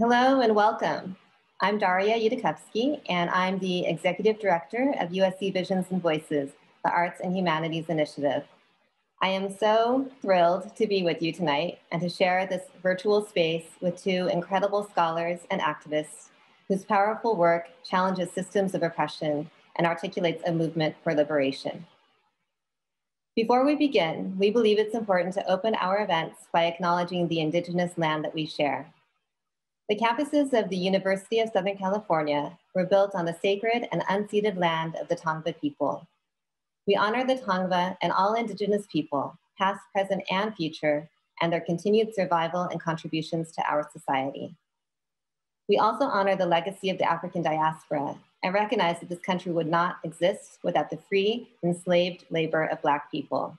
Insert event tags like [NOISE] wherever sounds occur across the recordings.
Hello and welcome. I'm Daria Yudacufski, and I'm the Executive Director of USC Visions and Voices, the Arts and Humanities Initiative. I am so thrilled to be with you tonight and to share this virtual space with two incredible scholars and activists whose powerful work challenges systems of oppression and articulates a movement for liberation. Before we begin, we believe it's important to open our events by acknowledging the indigenous land that we share. The campuses of the University of Southern California were built on the sacred and unceded land of the Tongva people. We honor the Tongva and all indigenous people, past, present, and future, and their continued survival and contributions to our society. We also honor the legacy of the African diaspora and recognize that this country would not exist without the free, enslaved labor of Black people.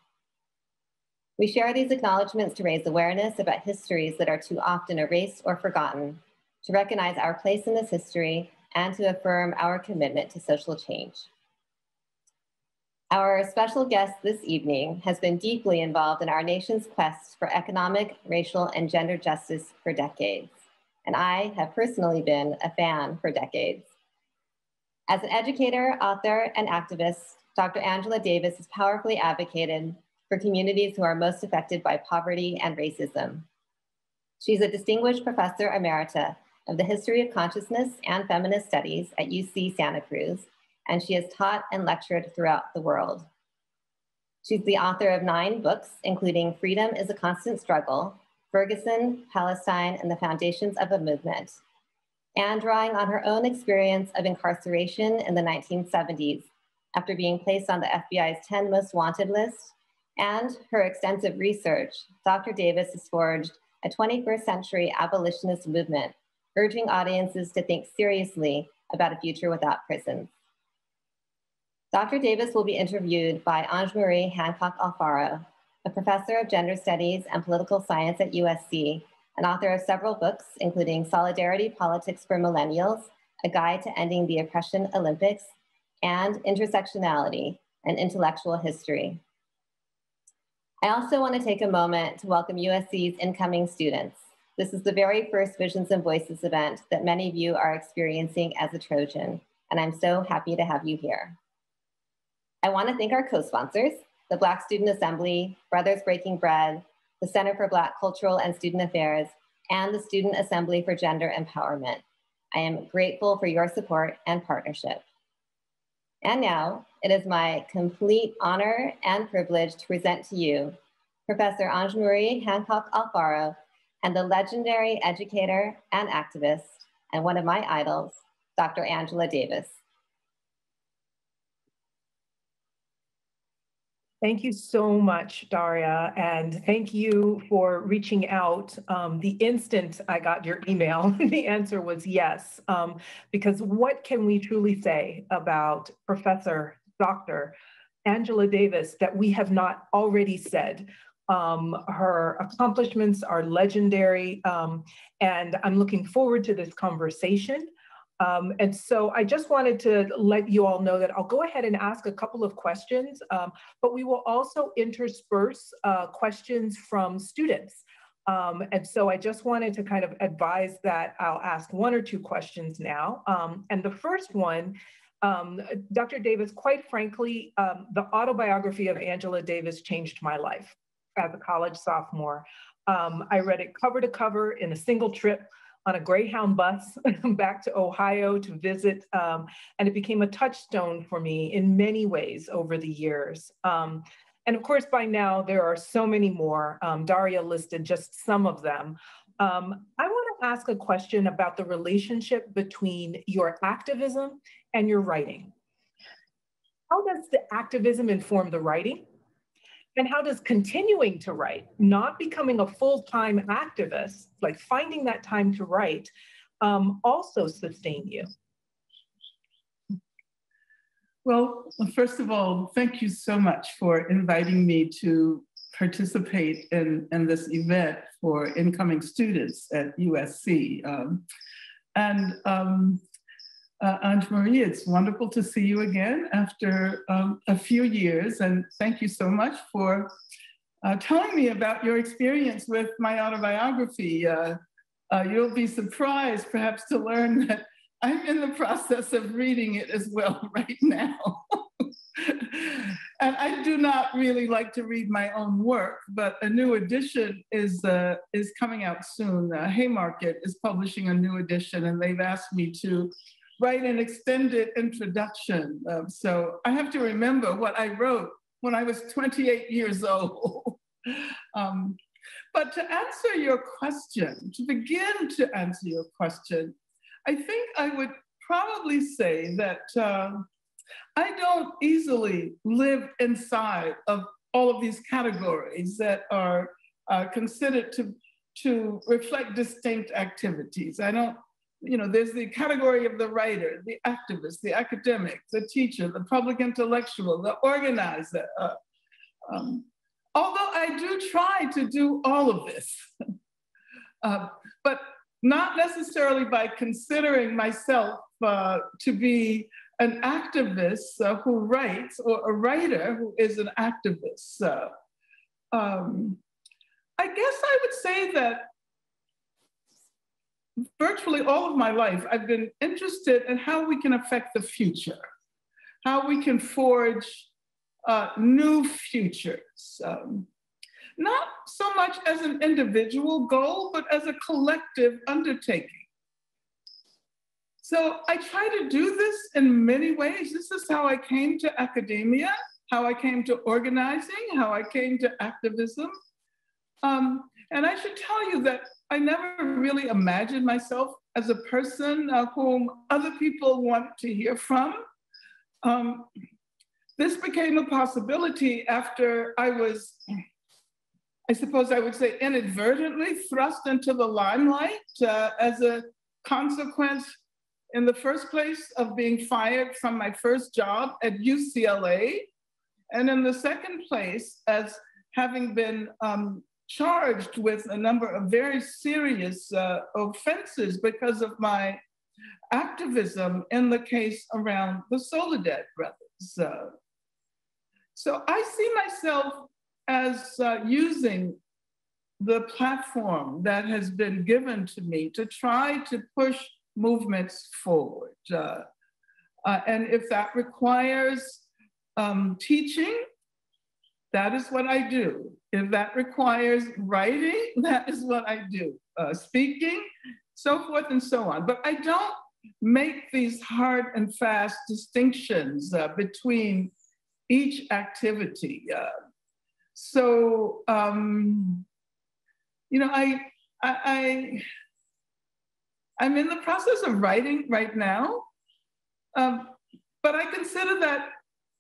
We share these acknowledgements to raise awareness about histories that are too often erased or forgotten, to recognize our place in this history, and to affirm our commitment to social change. Our special guest this evening has been deeply involved in our nation's quest for economic, racial, and gender justice for decades. And I have personally been a fan for decades. As an educator, author, and activist, Dr. Angela Davis has powerfully advocated for communities who are most affected by poverty and racism. She's a distinguished professor emerita of the history of consciousness and feminist studies at UC Santa Cruz, and she has taught and lectured throughout the world. She's the author of nine books, including Freedom is a Constant Struggle, Ferguson, Palestine, and the Foundations of a Movement, and drawing on her own experience of incarceration in the 1970s after being placed on the FBI's 10 most wanted list and her extensive research, Dr. Davis has forged a 21st century abolitionist movement, urging audiences to think seriously about a future without prisons. Dr. Davis will be interviewed by Ange-Marie Hancock Alfaro, a professor of gender studies and political science at USC, and author of several books, including Solidarity Politics for Millennials, A Guide to Ending the Oppression Olympics, and Intersectionality, an Intellectual History. I also want to take a moment to welcome USC's incoming students. This is the very first Visions and Voices event that many of you are experiencing as a Trojan, and I'm so happy to have you here. I want to thank our co-sponsors, the Black Student Assembly, Brothers Breaking Bread, the Center for Black Cultural and Student Affairs, and the Student Assembly for Gender Empowerment. I am grateful for your support and partnership. And now, it is my complete honor and privilege to present to you Professor Ange-Marie Hancock Alfaro and the legendary educator and activist, and one of my idols, Dr. Angela Davis. Thank you so much, Daria, and thank you for reaching out. Um, the instant I got your email, [LAUGHS] the answer was yes, um, because what can we truly say about Professor Dr. Angela Davis that we have not already said? Um, her accomplishments are legendary, um, and I'm looking forward to this conversation. Um, and so I just wanted to let you all know that I'll go ahead and ask a couple of questions, um, but we will also intersperse uh, questions from students. Um, and so I just wanted to kind of advise that I'll ask one or two questions now. Um, and the first one, um, Dr. Davis, quite frankly, um, the autobiography of Angela Davis changed my life as a college sophomore. I read it cover to cover in a single trip on a Greyhound bus [LAUGHS] back to Ohio to visit. Um, and it became a touchstone for me in many ways over the years. Um, and of course, by now, there are so many more. Um, Daria listed just some of them. Um, I want to ask a question about the relationship between your activism and your writing. How does the activism inform the writing? And how does continuing to write, not becoming a full time activist, like finding that time to write, um, also sustain you? Well, first of all, thank you so much for inviting me to participate in, in this event for incoming students at USC. Um, and um, uh, Ange-Marie, it's wonderful to see you again after um, a few years. And thank you so much for uh, telling me about your experience with my autobiography. Uh, Uh, you'll be surprised perhaps to learn that I'm in the process of reading it as well [LAUGHS] right now. and I do not really like to read my own work, but a new edition is uh, is coming out soon. Uh, Haymarket is publishing a new edition, and they've asked me to write an extended introduction. Um, so I have to remember what I wrote when I was 28 years [LAUGHS] old. um, but to answer your question, to begin to answer your question, I think I would probably say that uh, I don't easily live inside of all of these categories that are uh, considered to, to reflect distinct activities. I don't, you know, there's the category of the writer, the activist, the academic, the teacher, the public intellectual, the organizer. Uh, um, although I do try to do all of this, [LAUGHS] uh, but not necessarily by considering myself uh, to be an activist uh, who writes or a writer who is an activist. Um, I guess I would say that virtually all of my life, I've been interested in how we can affect the future, how we can forge uh, new futures. Um, not so much as an individual goal, but as a collective undertaking. So I try to do this in many ways. This is how I came to academia, how I came to organizing, how I came to activism. Um, and I should tell you that I never really imagined myself as a person uh, whom other people want to hear from. Um, this became a possibility after I was I suppose I would say, inadvertently thrust into the limelight uh, as a consequence, in the first place, of being fired from my first job at UCLA, and in the second place, as having been um, charged with a number of very serious uh, offenses because of my activism in the case around the Soledad brothers. Uh, so I see myself as uh, using the platform that has been given to me to try to push movements forward. Uh, uh, and if that requires um, teaching, that is what I do. If that requires writing, [LAUGHS] that is what I do. Uh, speaking, so forth and so on. But I don't make these hard and fast distinctions uh, between each activity. Uh, so um, you know I, I I am in the process of writing right now, um, but I consider that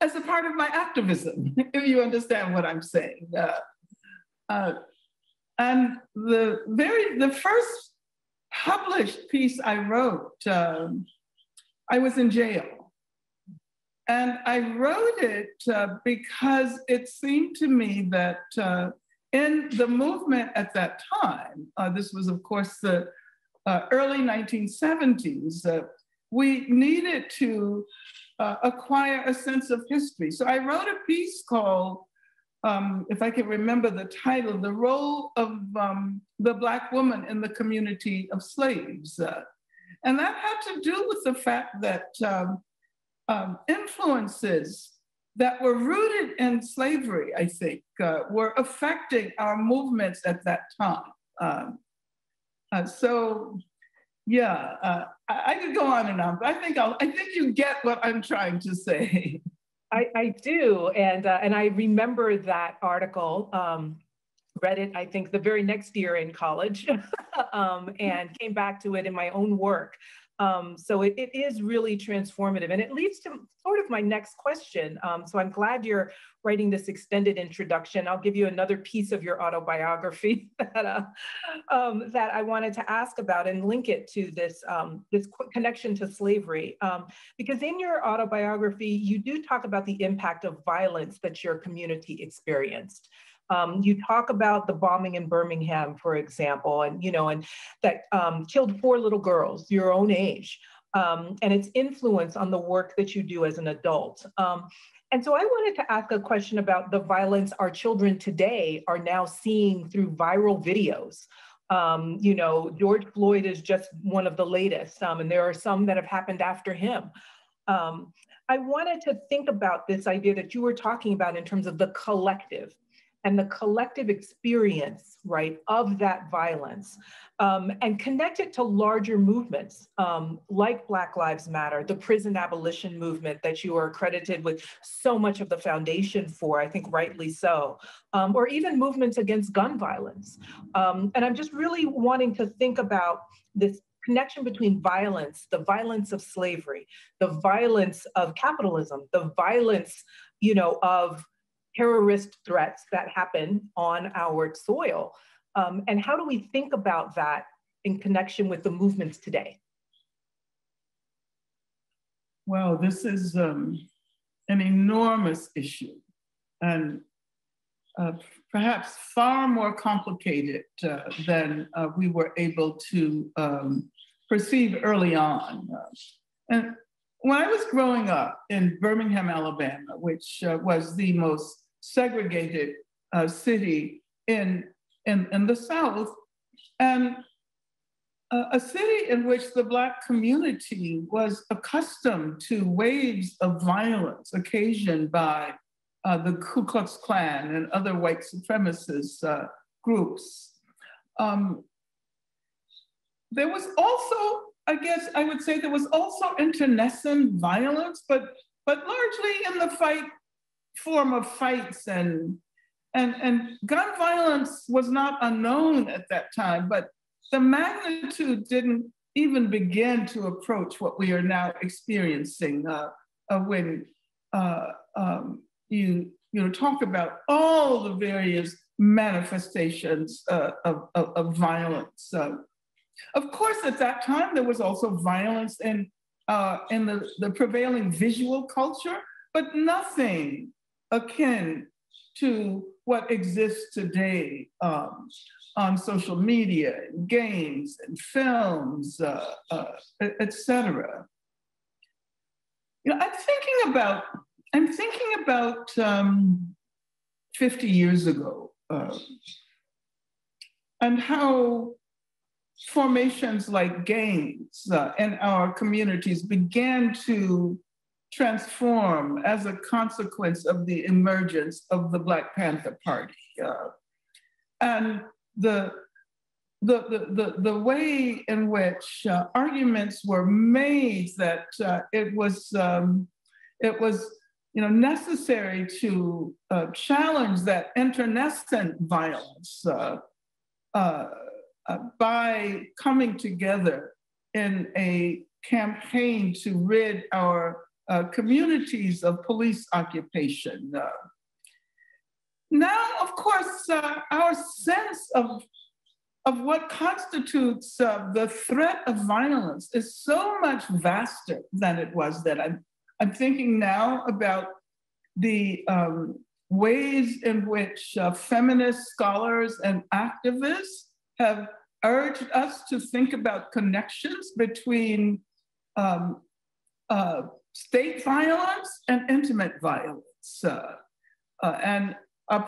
as a part of my activism, [LAUGHS] if you understand what I'm saying. Uh, uh, and the very the first published piece I wrote, um, I was in jail. And I wrote it uh, because it seemed to me that uh, in the movement at that time, uh, this was, of course, the uh, early 1970s, uh, we needed to uh, acquire a sense of history. So I wrote a piece called, um, if I can remember the title, The Role of um, the Black Woman in the Community of Slaves. and that had to do with the fact that um, um, influences that were rooted in slavery, I think, uh, were affecting our movements at that time. Um, uh, so, yeah, uh, I, I, could go on and on, but I think I'll, I think you get what I'm trying to say. [LAUGHS] I, I do, and uh, and I remember that article. Um, read it, I think, the very next year in college, [LAUGHS] um, and came back to it in my own work. Um, so it, it is really transformative. And it leads to sort of my next question. Um, so I'm glad you're writing this extended introduction. I'll give you another piece of your autobiography [LAUGHS] that, uh, um, that I wanted to ask about and link it to this, um, this connection to slavery. Um, because in your autobiography, you do talk about the impact of violence that your community experienced. Um, you talk about the bombing in Birmingham, for example, and you know, and that um, killed four little girls your own age, um, and its influence on the work that you do as an adult. Um, and so I wanted to ask a question about the violence our children today are now seeing through viral videos. Um, you know, George Floyd is just one of the latest, um, and there are some that have happened after him. I wanted to think about this idea that you were talking about in terms of the collective and the collective experience, right, of that violence, um, and connect it to larger movements um, like Black Lives Matter, the prison abolition movement that you are credited with so much of the foundation for, I think rightly so, um, or even movements against gun violence. Um, and I'm just really wanting to think about this connection between violence, the violence of slavery, the violence of capitalism, the violence, you know, of terrorist threats that happen on our soil. Um, and how do we think about that in connection with the movements today? Well, this is um, an enormous issue and uh, perhaps far more complicated uh, than uh, we were able to um, perceive early on. and when I was growing up in Birmingham, Alabama, which uh, was the most segregated uh, city in, in, in the South, and uh, a city in which the Black community was accustomed to waves of violence occasioned by uh, the Ku Klux Klan and other white supremacist uh, groups. Um, there was also, I guess I would say, there was also internecine violence, but but largely in the fight form of fights and and and gun violence was not unknown at that time, but the magnitude didn't even begin to approach what we are now experiencing uh, uh, when uh, um, you you know talk about all the various manifestations uh, of, of, of, violence. of course, at that time there was also violence in uh, in the, the prevailing visual culture, but nothing akin to what exists today um, on social media, games, and films, uh, uh, etc. You know, I'm thinking about I'm thinking about um, 50 years ago uh, and how formations like gangs uh, in our communities began to transform as a consequence of the emergence of the Black Panther Party. Uh, and the, the, the, the, the way in which uh, arguments were made that uh, it was, um, it was you know, necessary to uh, challenge that internecine violence uh, uh, by coming together in a campaign to rid our uh, communities of police occupation. Uh, now, of course, uh, our sense of, of what constitutes uh, the threat of violence is so much vaster than it was then. I'm, I'm thinking now about the um, ways in which uh, feminist scholars and activists have urged us to think about connections between um, uh, state violence and intimate violence, uh, uh, and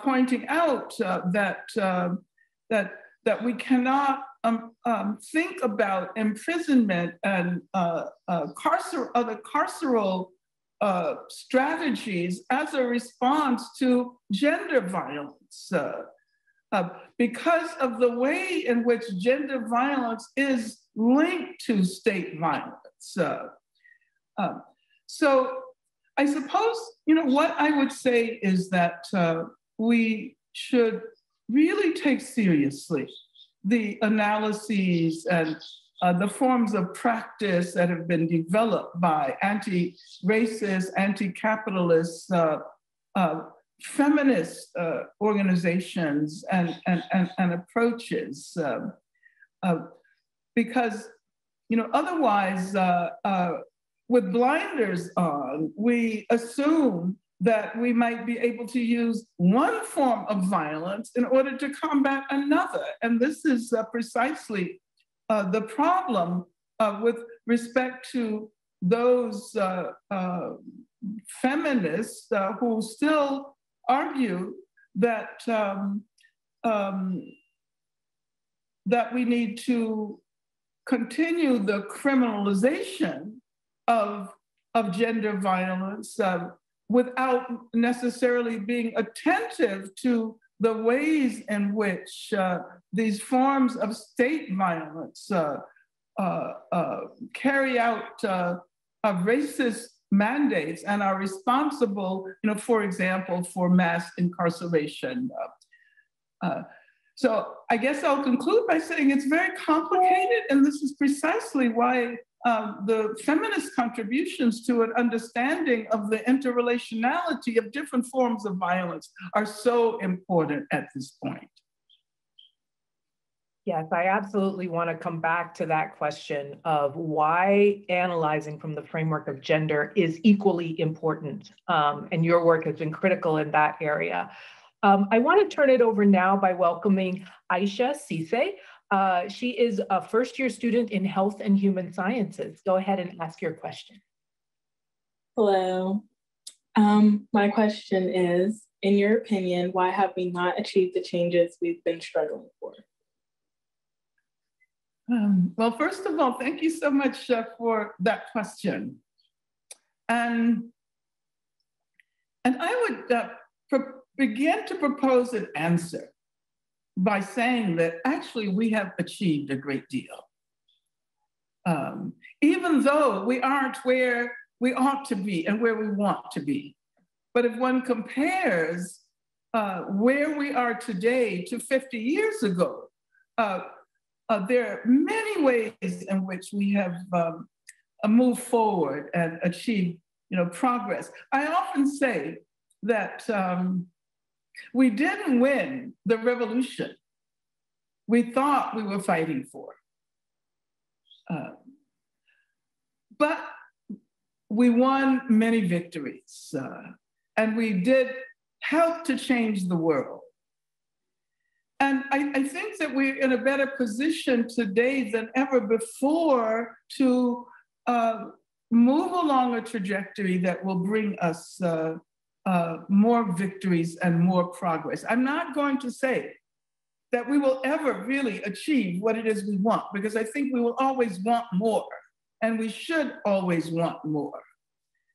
pointing out uh, that, that, that we cannot um, um, think about imprisonment and uh, uh, carcer other carceral uh, strategies as a response to gender violence. because of the way in which gender violence is linked to state violence. So I suppose, you know, what I would say is that uh, we should really take seriously the analyses and uh, the forms of practice that have been developed by anti-racist, anti-capitalist, uh, uh, feminist uh, organizations and, and, and, and approaches. Um, uh, because, you know, otherwise uh, with blinders on, we assume that we might be able to use one form of violence in order to combat another. And this is uh, precisely uh, the problem uh, with respect to those uh, uh, feminists uh, who still argue that um, um, that we need to continue the criminalization of, of gender violence uh, without necessarily being attentive to the ways in which uh, these forms of state violence uh, uh, uh carry out racist mandates and are responsible, you know, for example, for mass incarceration. Uh, so I guess I'll conclude by saying it's very complicated, and this is precisely why um, the feminist contributions to an understanding of the interrelationality of different forms of violence are so important at this point. Yes, I absolutely want to come back to that question of why analyzing from the framework of gender is equally important. Um, and your work has been critical in that area. Um, I want to turn it over now by welcoming Aisha Sise. Uh, she is a first year student in health and human sciences. Go ahead and ask your question. Hello. Um, my question is, in your opinion, why have we not achieved the changes we've been struggling for? Um, well, first of all, thank you so much uh, for that question. And, and I would uh, begin to propose an answer by saying that actually we have achieved a great deal. Um, even though we aren't where we ought to be and where we want to be. But if one compares uh, where we are today to 50 years ago, uh, uh, there are many ways in which we have um, moved forward and achieved you know, progress. I often say that um, we didn't win the revolution we thought we were fighting for. Uh, but we won many victories, uh, and we did help to change the world. And I, I, think that we're in a better position today than ever before to uh, move along a trajectory that will bring us uh, uh, more victories and more progress. I'm not going to say that we will ever really achieve what it is we want, because I think we will always want more, and we should always want more.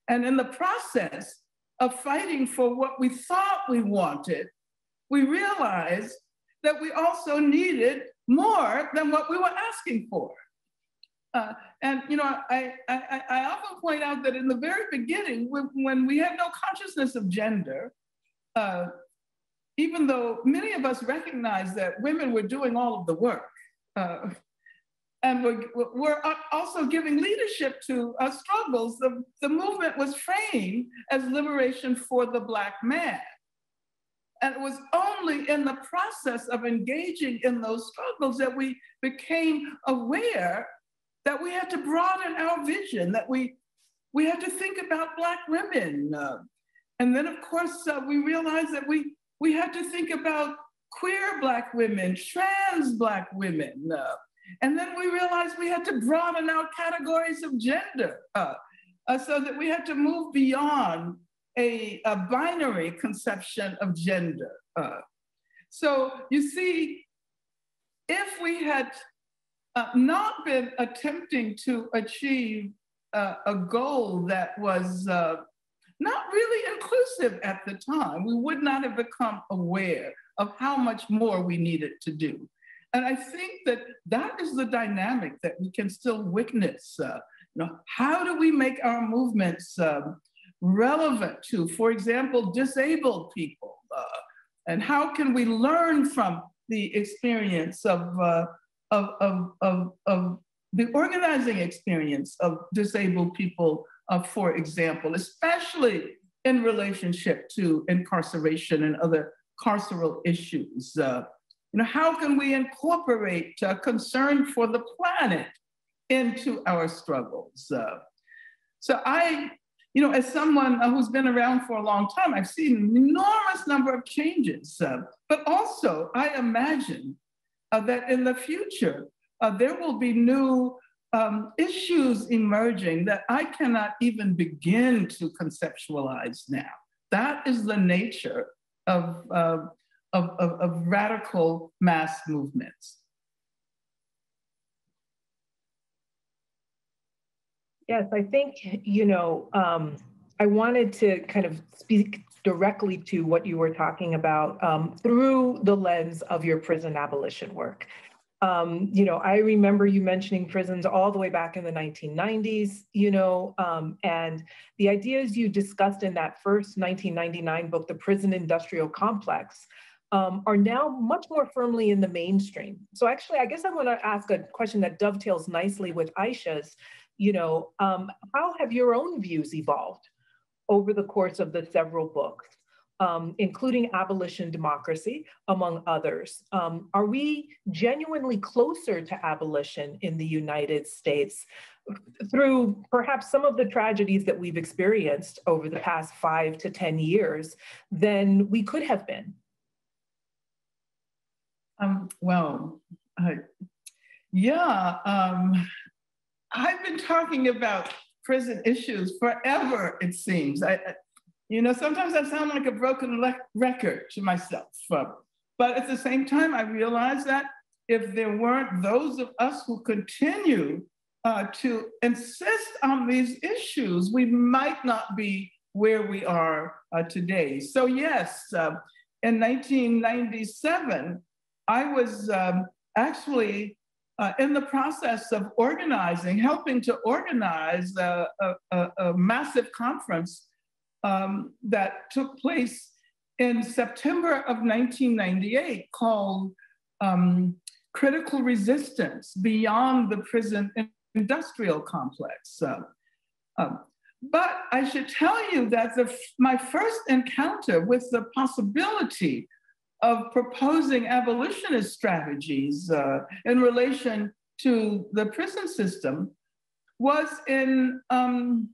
And in the process of fighting for what we thought we wanted, we realized that we also needed more than what we were asking for. Uh, and you know, I, I, I often point out that in the very beginning, when, we had no consciousness of gender, uh, even though many of us recognized that women were doing all of the work, uh, and we're, we're, also giving leadership to our struggles, the, the movement was framed as liberation for the Black man. And it was only in the process of engaging in those struggles that we became aware that we had to broaden our vision, that we, we had to think about Black women. Uh, and then, of course, uh, we realized that we, we had to think about queer Black women, trans Black women. Uh, and then we realized we had to broaden our categories of gender uh, uh, so that we had to move beyond a, a binary conception of gender. Uh. so you see, if we had uh, not been attempting to achieve uh, a goal that was uh, not really inclusive at the time, we would not have become aware of how much more we needed to do. And I think that that is the dynamic that we can still witness. Uh, you know, how do we make our movements um, relevant to, for example, disabled people? Uh, and how can we learn from the experience of, uh, of, of, of, of, the organizing experience of disabled people, uh, for example, especially in relationship to incarceration and other carceral issues. Uh, you know, how can we incorporate uh, concern for the planet into our struggles? Uh, so I you know, as someone who's been around for a long time, I've seen an enormous number of changes. Uh, but also, I imagine uh, that in the future, uh, there will be new um, issues emerging that I cannot even begin to conceptualize now. That is the nature of, uh, of, of, of radical mass movements. Yes, I think, you know, um, I wanted to kind of speak directly to what you were talking about um, through the lens of your prison abolition work. Um, you know, I remember you mentioning prisons all the way back in the 1990s, you know, um, and the ideas you discussed in that first 1999 book, The Prison Industrial Complex, um, are now much more firmly in the mainstream. So actually, I guess I want to ask a question that dovetails nicely with Aisha's, you know, um, how have your own views evolved over the course of the several books? um, including abolition democracy, among others. Um, are we genuinely closer to abolition in the United States through perhaps some of the tragedies that we've experienced over the past five to 10 years than we could have been? Um, well, uh, yeah, um, I've been talking about prison issues forever, it seems. I, you know, sometimes I sound like a broken record to myself. Uh, but at the same time, I realize that if there weren't those of us who continue uh, to insist on these issues, we might not be where we are uh, today. So, yes, uh, in 1997, I was um, actually uh, in the process of organizing, helping to organize a, a, a massive conference um, that took place in September of 1998 called um, Critical Resistance Beyond the Prison Industrial Complex. Uh, um, but I should tell you that the, my first encounter with the possibility of proposing abolitionist strategies uh, in relation to the prison system was in um,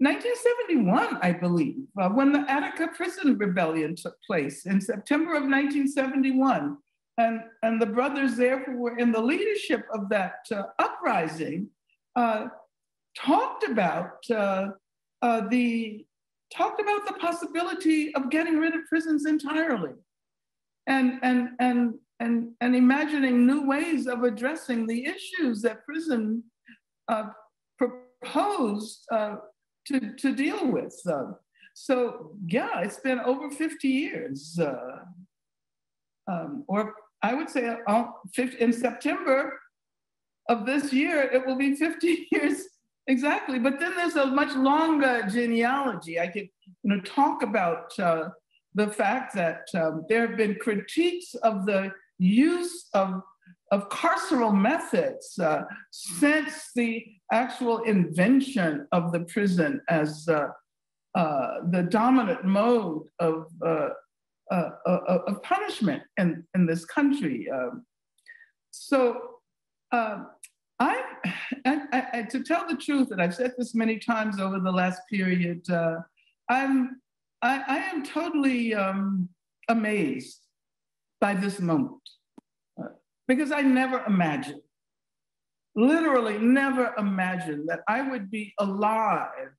1971, I believe, uh, when the Attica Prison Rebellion took place in September of 1971. And, and the brothers there who were in the leadership of that uh, uprising uh, talked about uh, uh, the talked about the possibility of getting rid of prisons entirely and, and, and, and, and imagining new ways of addressing the issues that prison uh, proposed to, to deal with. Uh, so yeah, it's been over 50 years. Uh, um, or I would say uh, 50, in September of this year, it will be 50 [LAUGHS] years exactly. But then there's a much longer genealogy. I could you know, talk about uh, the fact that um, there have been critiques of the use of of carceral methods uh, since the actual invention of the prison as uh, uh, the dominant mode of, uh, uh, of punishment in, in this country. Um, so um, I, I, to tell the truth, and I've said this many times over the last period, I'm, I, I, am totally um, amazed by this moment because I never imagined, literally never imagined that I would be alive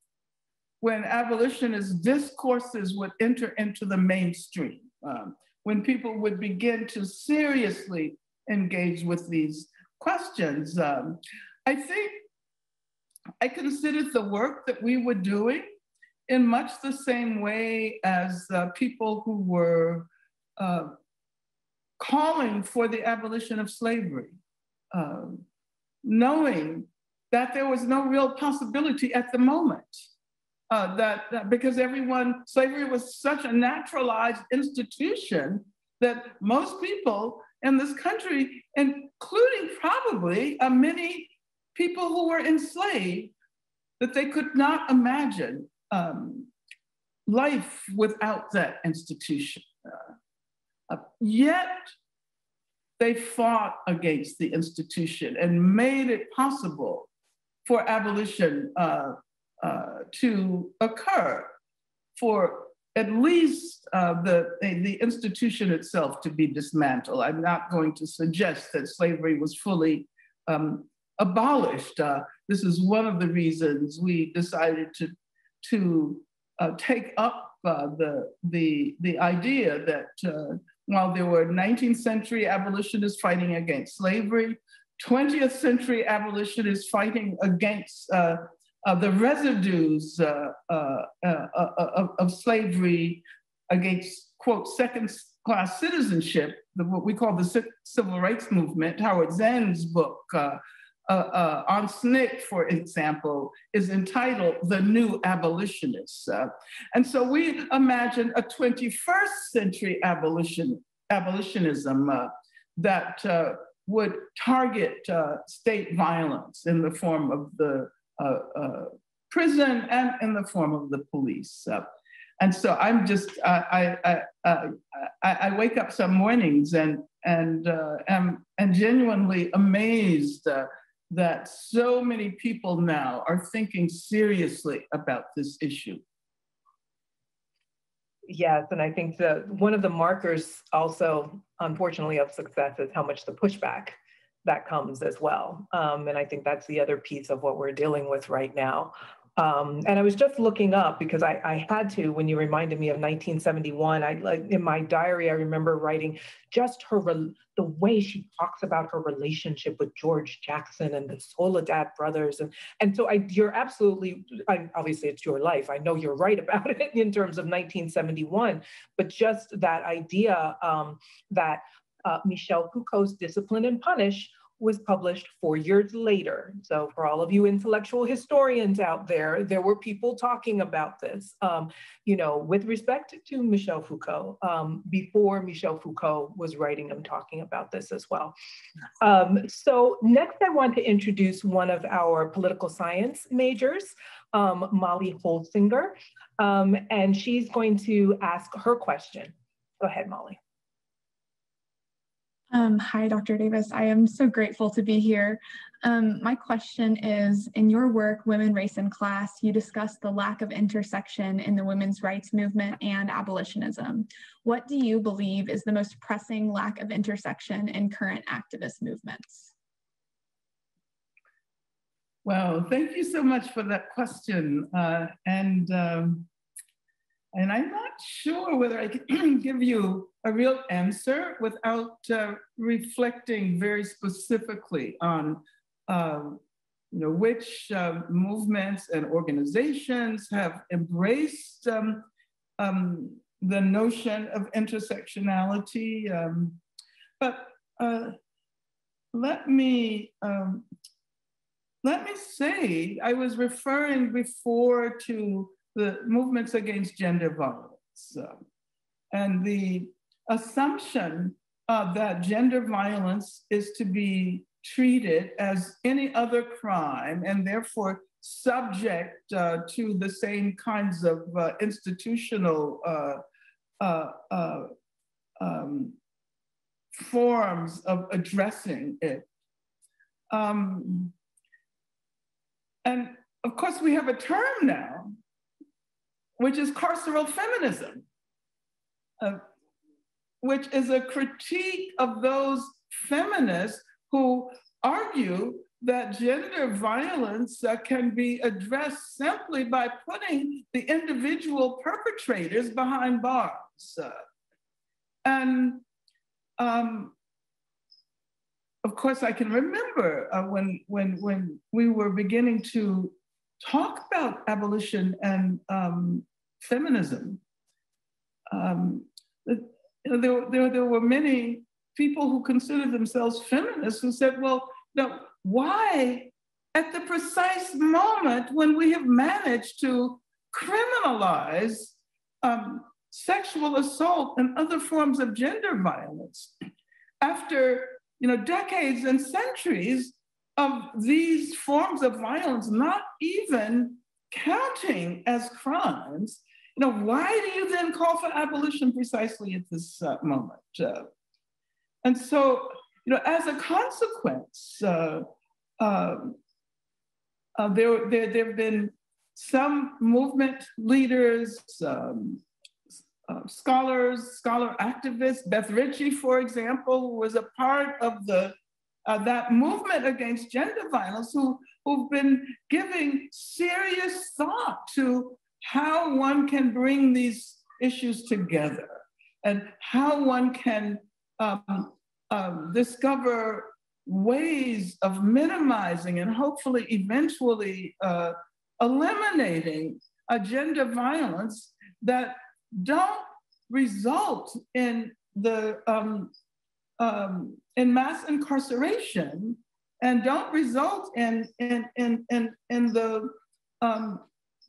when abolitionist discourses would enter into the mainstream, um, when people would begin to seriously engage with these questions. Um, I think I considered the work that we were doing in much the same way as uh, people who were uh, calling for the abolition of slavery, um, knowing that there was no real possibility at the moment. Uh, that, that, because everyone, slavery was such a naturalized institution that most people in this country, including probably uh, many people who were enslaved, that they could not imagine um, life without that institution. Uh, uh, yet they fought against the institution and made it possible for abolition uh, uh, to occur, for at least uh, the, the institution itself to be dismantled. I'm not going to suggest that slavery was fully um, abolished. Uh, this is one of the reasons we decided to, to uh, take up uh, the, the, the idea that while there were 19th century abolitionists fighting against slavery, 20th century abolitionists fighting against uh, uh, the residues uh, uh, uh, of, of, slavery against, quote, second class citizenship, the, what we call the civil rights movement. Howard Zinn's book Uh, uh, on SNCC, for example, is entitled The New Abolitionists. Uh, and so we imagine a 21st century abolition, abolitionism that would target uh, state violence in the form of the uh, uh, prison and in the form of the police. and so I'm just, I, I, I, I, wake up some mornings and, and am and genuinely amazed that so many people now are thinking seriously about this issue. Yes, and I think the one of the markers also, unfortunately, of success is how much the pushback that comes as well. Um, and I think that's the other piece of what we're dealing with right now. Um, and I was just looking up because I, I, had to when you reminded me of 1971. I like in my diary, I remember writing just her the way she talks about her relationship with George Jackson and the Soledad brothers, and and so I, you're absolutely. I, obviously, it's your life. I know you're right about [LAUGHS] it in terms of 1971, but just that idea um, that uh, Michel Foucault's Discipline and Punish was published four years later. So for all of you intellectual historians out there, there were people talking about this, um, you know, with respect to Michel Foucault, um, before Michel Foucault was writing and talking about this as well. Um, so next I want to introduce one of our political science majors, um, Molly Holsinger, um, and she's going to ask her question. Go ahead, Molly. Um, hi, Dr. Davis. I am so grateful to be here. Um, my question is, in your work, Women, Race, and Class, you discuss the lack of intersection in the women's rights movement and abolitionism. What do you believe is the most pressing lack of intersection in current activist movements? Well, thank you so much for that question. Uh, and um, and I'm not sure whether I can [CLEARS THROAT] give you a real answer without uh, reflecting very specifically on um, you know, which uh, movements and organizations have embraced um, um, the notion of intersectionality. Um, but uh, let me um, let me say, I was referring before to the movements against gender violence uh, and the assumption uh, that gender violence is to be treated as any other crime and therefore subject uh, to the same kinds of uh, institutional uh, uh, um, forms of addressing it. Um, and of course, we have a term now which is carceral feminism, uh, which is a critique of those feminists who argue that gender violence uh, can be addressed simply by putting the individual perpetrators behind bars. Uh, and um, of course, I can remember uh, when, when, when we were beginning to talk about abolition and um, feminism. Um, there, there, there were many people who considered themselves feminists who said, well, now, why at the precise moment when we have managed to criminalize um, sexual assault and other forms of gender violence, after you know, decades and centuries of these forms of violence not even counting as crimes, know, why do you then call for abolition precisely at this uh, moment? Uh, and so, you know, as a consequence, uh, um, uh there, there, there have been some movement leaders, um, uh, scholars, scholar activists, Beth Ritchie, for example, who was a part of the uh, that movement against gender violence who, who've been giving serious thought to how one can bring these issues together and how one can um, um, discover ways of minimizing and hopefully eventually uh, eliminating agenda violence that don't result in the um, um, in mass incarceration and don't result in in in in, in the um,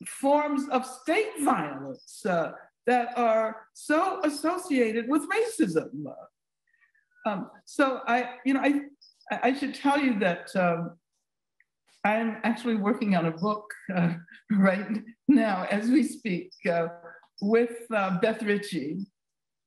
forms of state violence uh, that are so associated with racism. Um, so I, you know, I I should tell you that um, I'm actually working on a book uh, [LAUGHS] right now as we speak uh, with uh, Beth Ritchie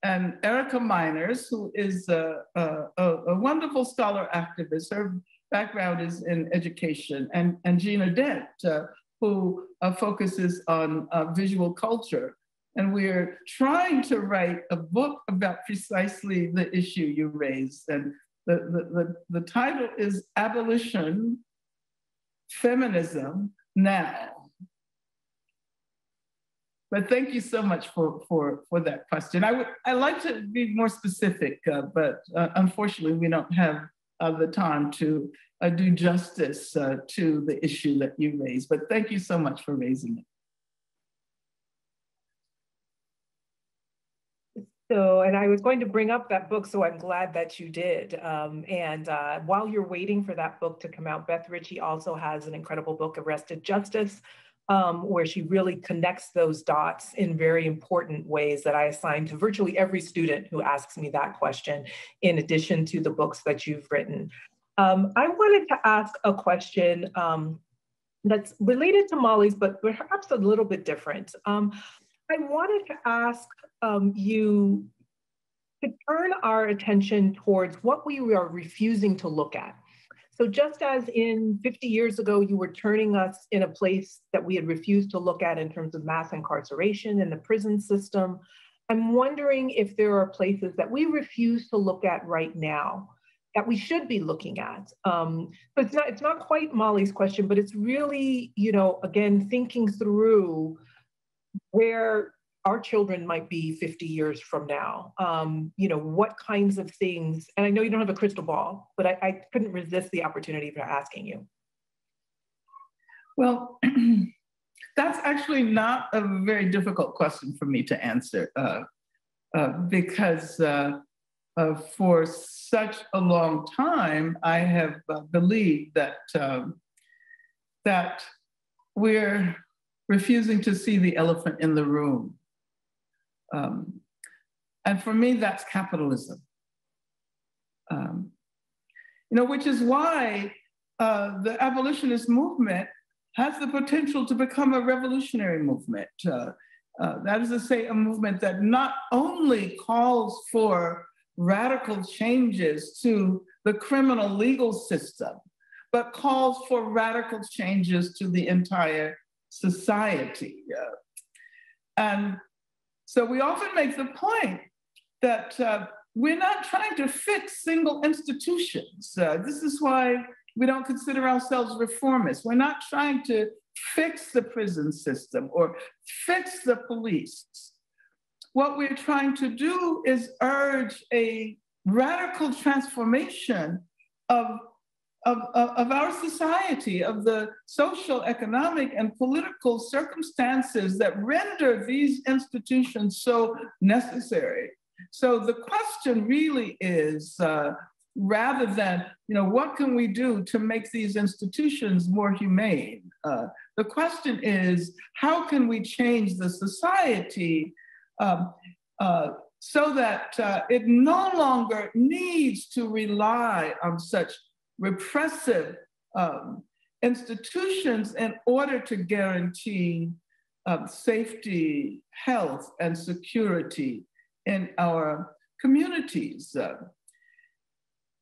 and Erica Meiners, who is a, a, a, wonderful scholar activist. Her background is in education, and, and Gina Dent, uh, who uh, focuses on uh, visual culture. And we're trying to write a book about precisely the issue you raised. And the, the, the, the title is Abolition, Feminism Now. But thank you so much for, for, for that question. I would I like to be more specific, uh, but uh, unfortunately we don't have uh, the time to uh, do justice uh, to the issue that you raised. But thank you so much for raising it. So, and I was going to bring up that book, so I'm glad that you did. Um, and uh, while you're waiting for that book to come out, Beth Ritchie also has an incredible book, Arrested Justice, um, where she really connects those dots in very important ways that I assign to virtually every student who asks me that question, in addition to the books that you've written. Um, I wanted to ask a question um, that's related to Molly's, but perhaps a little bit different. Um, I wanted to ask um, you to turn our attention towards what we are refusing to look at. So just as in 50 years ago, you were turning us in a place that we had refused to look at in terms of mass incarceration and the prison system, I'm wondering if there are places that we refuse to look at right now that we should be looking at. Um, but it's not, it's not quite Molly's question, but it's really, you know, again, thinking through where our children might be 50 years from now. Um, you know, what kinds of things, and I know you don't have a crystal ball, but I, I couldn't resist the opportunity for asking you. Well, [CLEARS THROAT] that's actually not a very difficult question for me to answer uh, uh, because uh, uh for such a long time, I have uh, believed that, um, that we're refusing to see the elephant in the room. Um, and for me, that's capitalism. Um, you know, which is why uh, the abolitionist movement has the potential to become a revolutionary movement. Uh, uh, that is to say, a movement that not only calls for radical changes to the criminal legal system, but calls for radical changes to the entire society. Uh, and so we often make the point that uh, we're not trying to fix single institutions. Uh, this is why we don't consider ourselves reformists. We're not trying to fix the prison system or fix the police. What we're trying to do is urge a radical transformation of of, of, of, our society, of the social, economic, and political circumstances that render these institutions so necessary. So the question really is, uh, rather than, you know, what can we do to make these institutions more humane? Uh, the question is, how can we change the society um, uh, so that uh, it no longer needs to rely on such repressive um, institutions in order to guarantee um, safety, health, and security in our communities. Uh,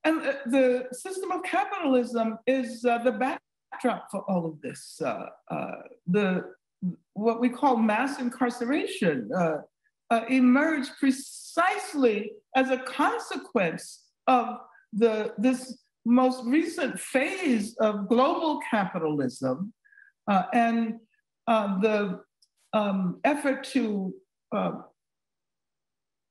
and uh, the system of capitalism is uh, the backdrop for all of this. Uh, uh, the what we call mass incarceration uh, emerged precisely as a consequence of the this most recent phase of global capitalism uh, and uh, the um, effort to uh,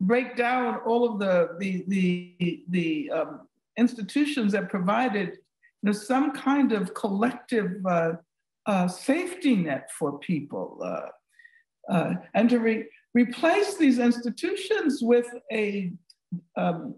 break down all of the the the, the um, institutions that provided you know, some kind of collective uh, uh, safety net for people. Uh, and to re replace these institutions with a um,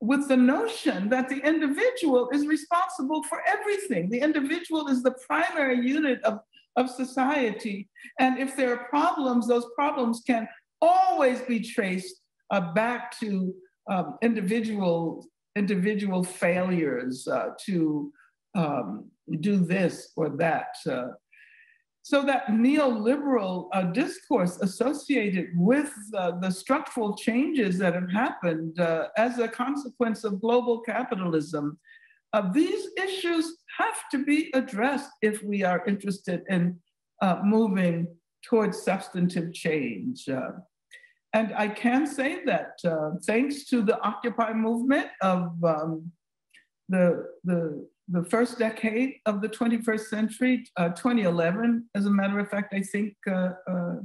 with the notion that the individual is responsible for everything. The individual is the primary unit of, of society. And if there are problems, those problems can always be traced uh, back to um, individual, individual failures uh, to um, do this or that. Uh, so that neoliberal uh, discourse associated with uh, the structural changes that have happened uh, as a consequence of global capitalism, uh, these issues have to be addressed if we are interested in uh, moving towards substantive change. Uh, and I can say that thanks to the Occupy movement of um, the, the the first decade of the 21st century, uh, 2011, as a matter of fact, I think uh, uh,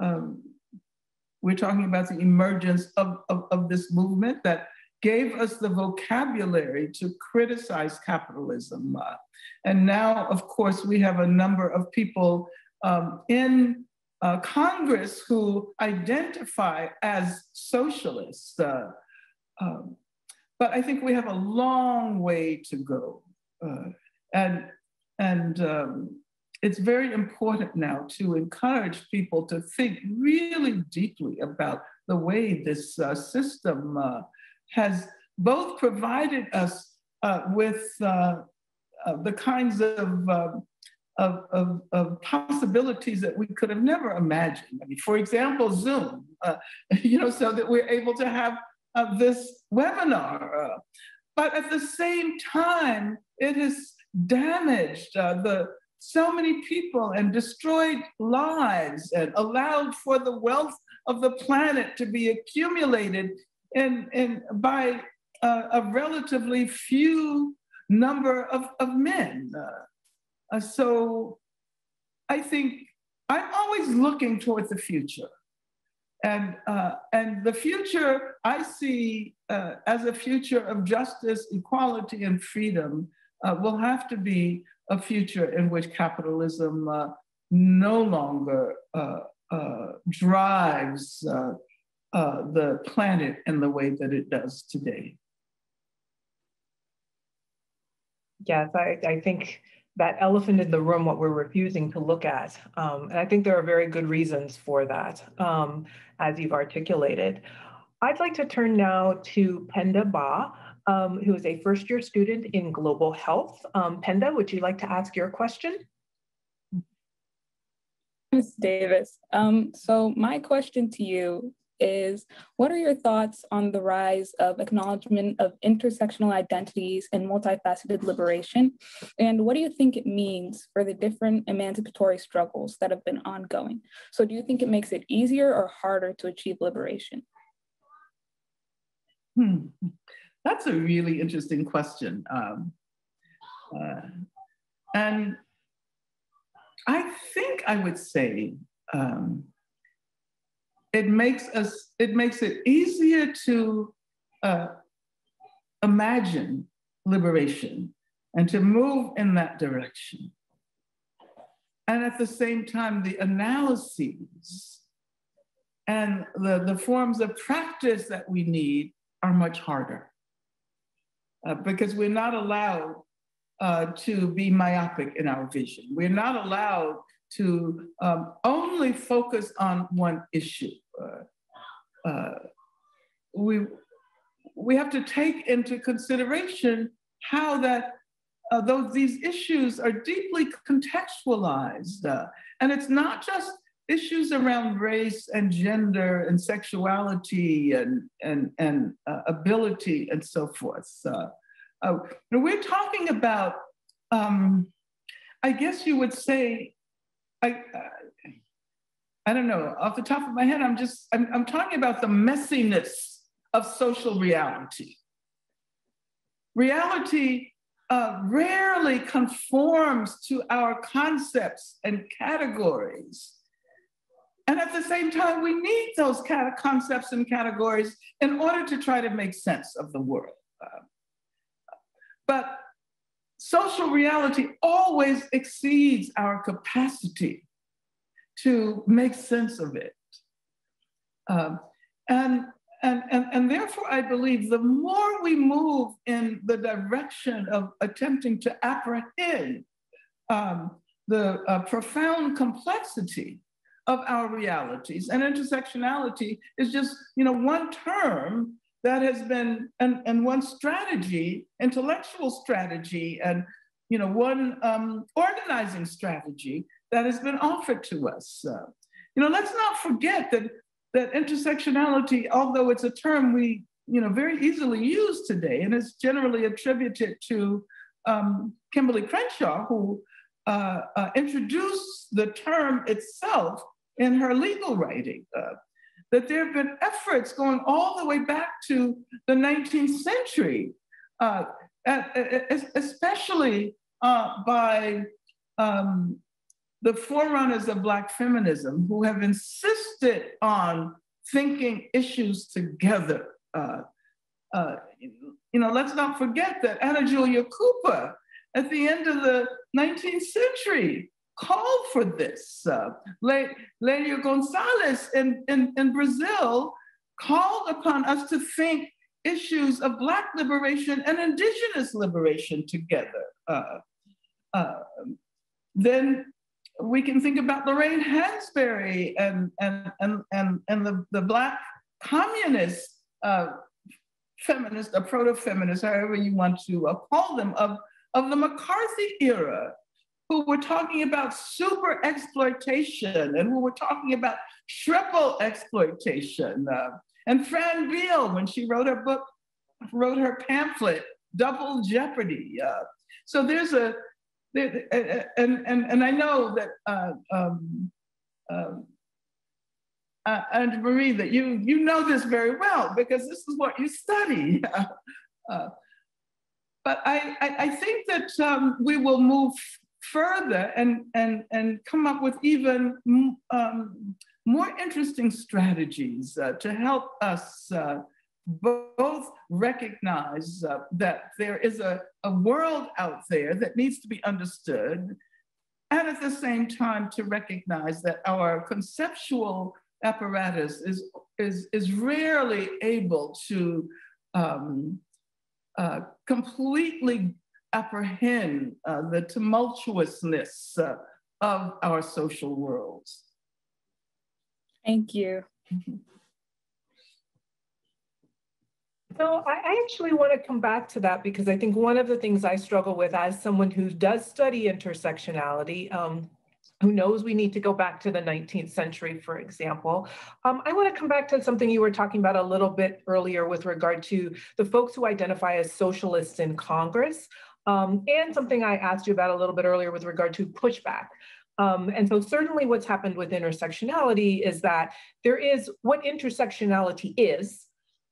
um, we're talking about the emergence of, of, of, this movement that gave us the vocabulary to criticize capitalism. Uh, and now, of course, we have a number of people um, in uh, Congress who identify as socialists. Uh, um, but I think we have a long way to go. Uh, and and um, it's very important now to encourage people to think really deeply about the way this uh, system uh, has both provided us uh, with uh, uh, the kinds of, um, of, of, of, possibilities that we could have never imagined. I mean, for example, Zoom, [LAUGHS] you know, so that we're able to have of this webinar. but at the same time, it has damaged uh, the so many people and destroyed lives and allowed for the wealth of the planet to be accumulated in, in, by uh, a relatively few number of, of men. Uh, so I think I'm always looking toward the future. And, uh, and the future I see uh, as a future of justice, equality, and freedom uh, will have to be a future in which capitalism uh, no longer uh, uh, drives the planet in the way that it does today. Yes, I, I think that elephant in the room, what we're refusing to look at. Um, and I think there are very good reasons for that, um, as you've articulated. I'd like to turn now to Penda Ba, um, who is a first year student in global health. Um, Penda, would you like to ask your question? Ms. Davis, um, so my question to you is what are your thoughts on the rise of acknowledgement of intersectional identities and multifaceted liberation? And what do you think it means for the different emancipatory struggles that have been ongoing? So, do you think it makes it easier or harder to achieve liberation? Hmm. That's a really interesting question. Um, uh, and I think I would say um, it makes us it makes it easier to uh, imagine liberation and to move in that direction and at the same time the analyses and the, the forms of practice that we need are much harder uh, because we're not allowed uh, to be myopic in our vision. We're not allowed to um, only focus on one issue. Uh, uh, we, we have to take into consideration how that uh, those these issues are deeply contextualized. Uh, and it's not just issues around race and gender and sexuality and, and, and uh, ability and so forth. Uh, we're talking about, um, I guess you would say, I, I don't know, off the top of my head, I'm just, I'm, I'm talking about the messiness of social reality. Reality uh, rarely conforms to our concepts and categories. And at the same time, we need those concepts and categories in order to try to make sense of the world. Uh, but social reality always exceeds our capacity to make sense of it. Um, and, and, and, and therefore, I believe the more we move in the direction of attempting to apprehend um, the uh, profound complexity of our realities, and intersectionality is just you know one term that has been and, and one strategy, intellectual strategy, and you know one um, organizing strategy that has been offered to us. Uh, you know, let's not forget that that intersectionality, although it's a term we you know very easily use today, and is generally attributed to um, Kimberlé Crenshaw, who uh, uh, introduced the term itself in her legal writing. Uh, that there have been efforts going all the way back to the 19th century, uh, especially uh, by um, the forerunners of Black feminism who have insisted on thinking issues together. Uh, uh, you know, let's not forget that Anna Julia Cooper, at the end of the 19th century, called for this. Uh, Le- Gonzalez in, in, in Brazil called upon us to think issues of Black liberation and Indigenous liberation together. Uh, uh, then we can think about Lorraine Hansberry and, and, and, and, and the, the Black communist uh, feminist, a proto-feminist, however you want to uh, call them, of, of the McCarthy era, who were talking about super exploitation and who were talking about triple exploitation. Uh, and Fran Beal, when she wrote her book, wrote her pamphlet, Double Jeopardy. Uh, so there's a, there, and, and, and I know that, uh, um, um uh, Ange-Marie, that you, you know this very well because this is what you study. [LAUGHS] Uh, but I, I, I, think that um, we will move further and, and, and come up with even um, more interesting strategies uh, to help us uh, both recognize uh, that there is a, a world out there that needs to be understood, and at the same time to recognize that our conceptual apparatus is, is, is rarely able to um, uh, completely apprehend uh, the tumultuousness uh, of our social worlds. Thank you. So I, I actually want to come back to that because I think one of the things I struggle with as someone who does study intersectionality, um, who knows we need to go back to the 19th century, for example. Um, I want to come back to something you were talking about a little bit earlier with regard to the folks who identify as socialists in Congress. Um, and something I asked you about a little bit earlier with regard to pushback. Um, and so certainly what's happened with intersectionality is that there is what intersectionality is,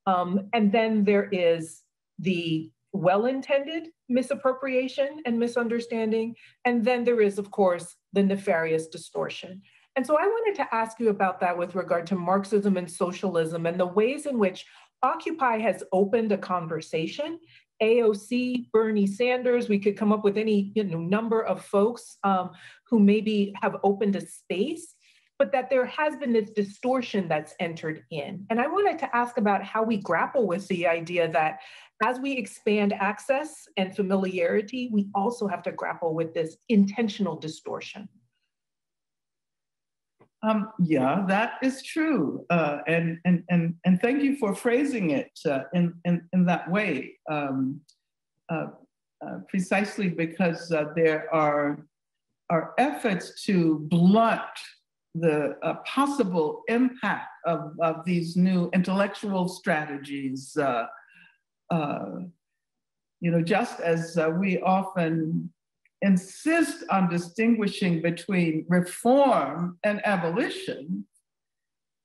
um, and then there is the well-intended misappropriation and misunderstanding, and then there is, of course, the nefarious distortion. And so I wanted to ask you about that with regard to Marxism and socialism and the ways in which Occupy has opened a conversation AOC, Bernie Sanders, we could come up with any you know, number of folks um, who maybe have opened a space, but that there has been this distortion that's entered in. And I wanted to ask about how we grapple with the idea that as we expand access and familiarity, we also have to grapple with this intentional distortion. Um, yeah, that is true. Uh, and, and, and, and thank you for phrasing it uh, in, in, in that way, um, uh, uh precisely because uh, there are, are efforts to blunt the uh, possible impact of, of these new intellectual strategies. you know, just as we often insist on distinguishing between reform and abolition.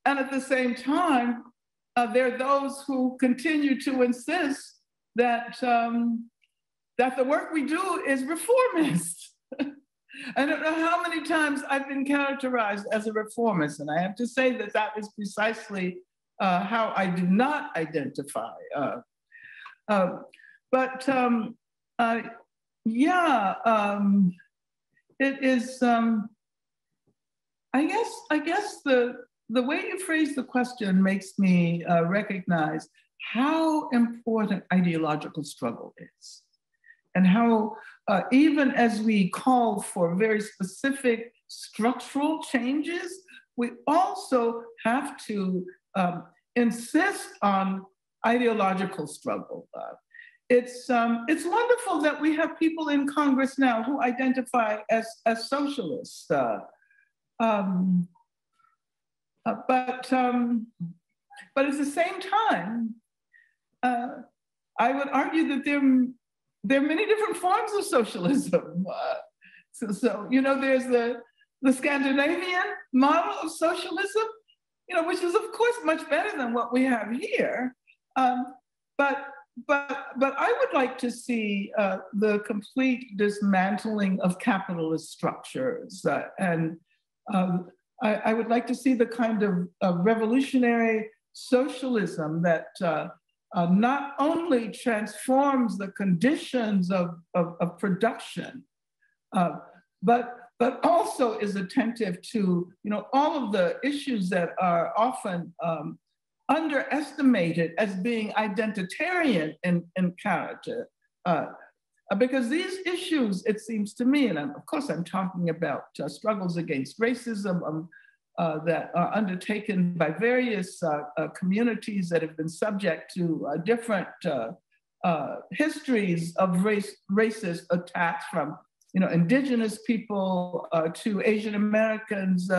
And at the same time, uh, there are those who continue to insist that, um, that the work we do is reformist. [LAUGHS] I don't know how many times I've been characterized as a reformist, and I have to say that that is precisely uh, how I do not identify. Uh, Uh, but um, yeah, um, it is. Um, I guess. I guess the the way you phrase the question makes me uh, recognize how important ideological struggle is, and how uh, even as we call for very specific structural changes, we also have to um, insist on ideological struggle. Uh, it's, um, it's wonderful that we have people in Congress now who identify as, as socialists. Uh, um, uh, but, um, but at the same time, uh, I would argue that there, there are many different forms of socialism. [LAUGHS] Uh, so, so, you know, there's the, the Scandinavian model of socialism, you know, which is of course much better than what we have here. Um, but but but I would like to see uh, the complete dismantling of capitalist structures, uh, and um, I, I, would like to see the kind of uh, revolutionary socialism that uh, uh, not only transforms the conditions of, of, of production, uh, but but also is attentive to you know all of the issues that are often um, underestimated as being identitarian in, in character. Uh, because these issues, it seems to me, and I'm, of course I'm talking about uh, struggles against racism um, uh, that are undertaken by various uh, uh, communities that have been subject to uh, different histories of race, racist attacks from you know, indigenous people to Asian Americans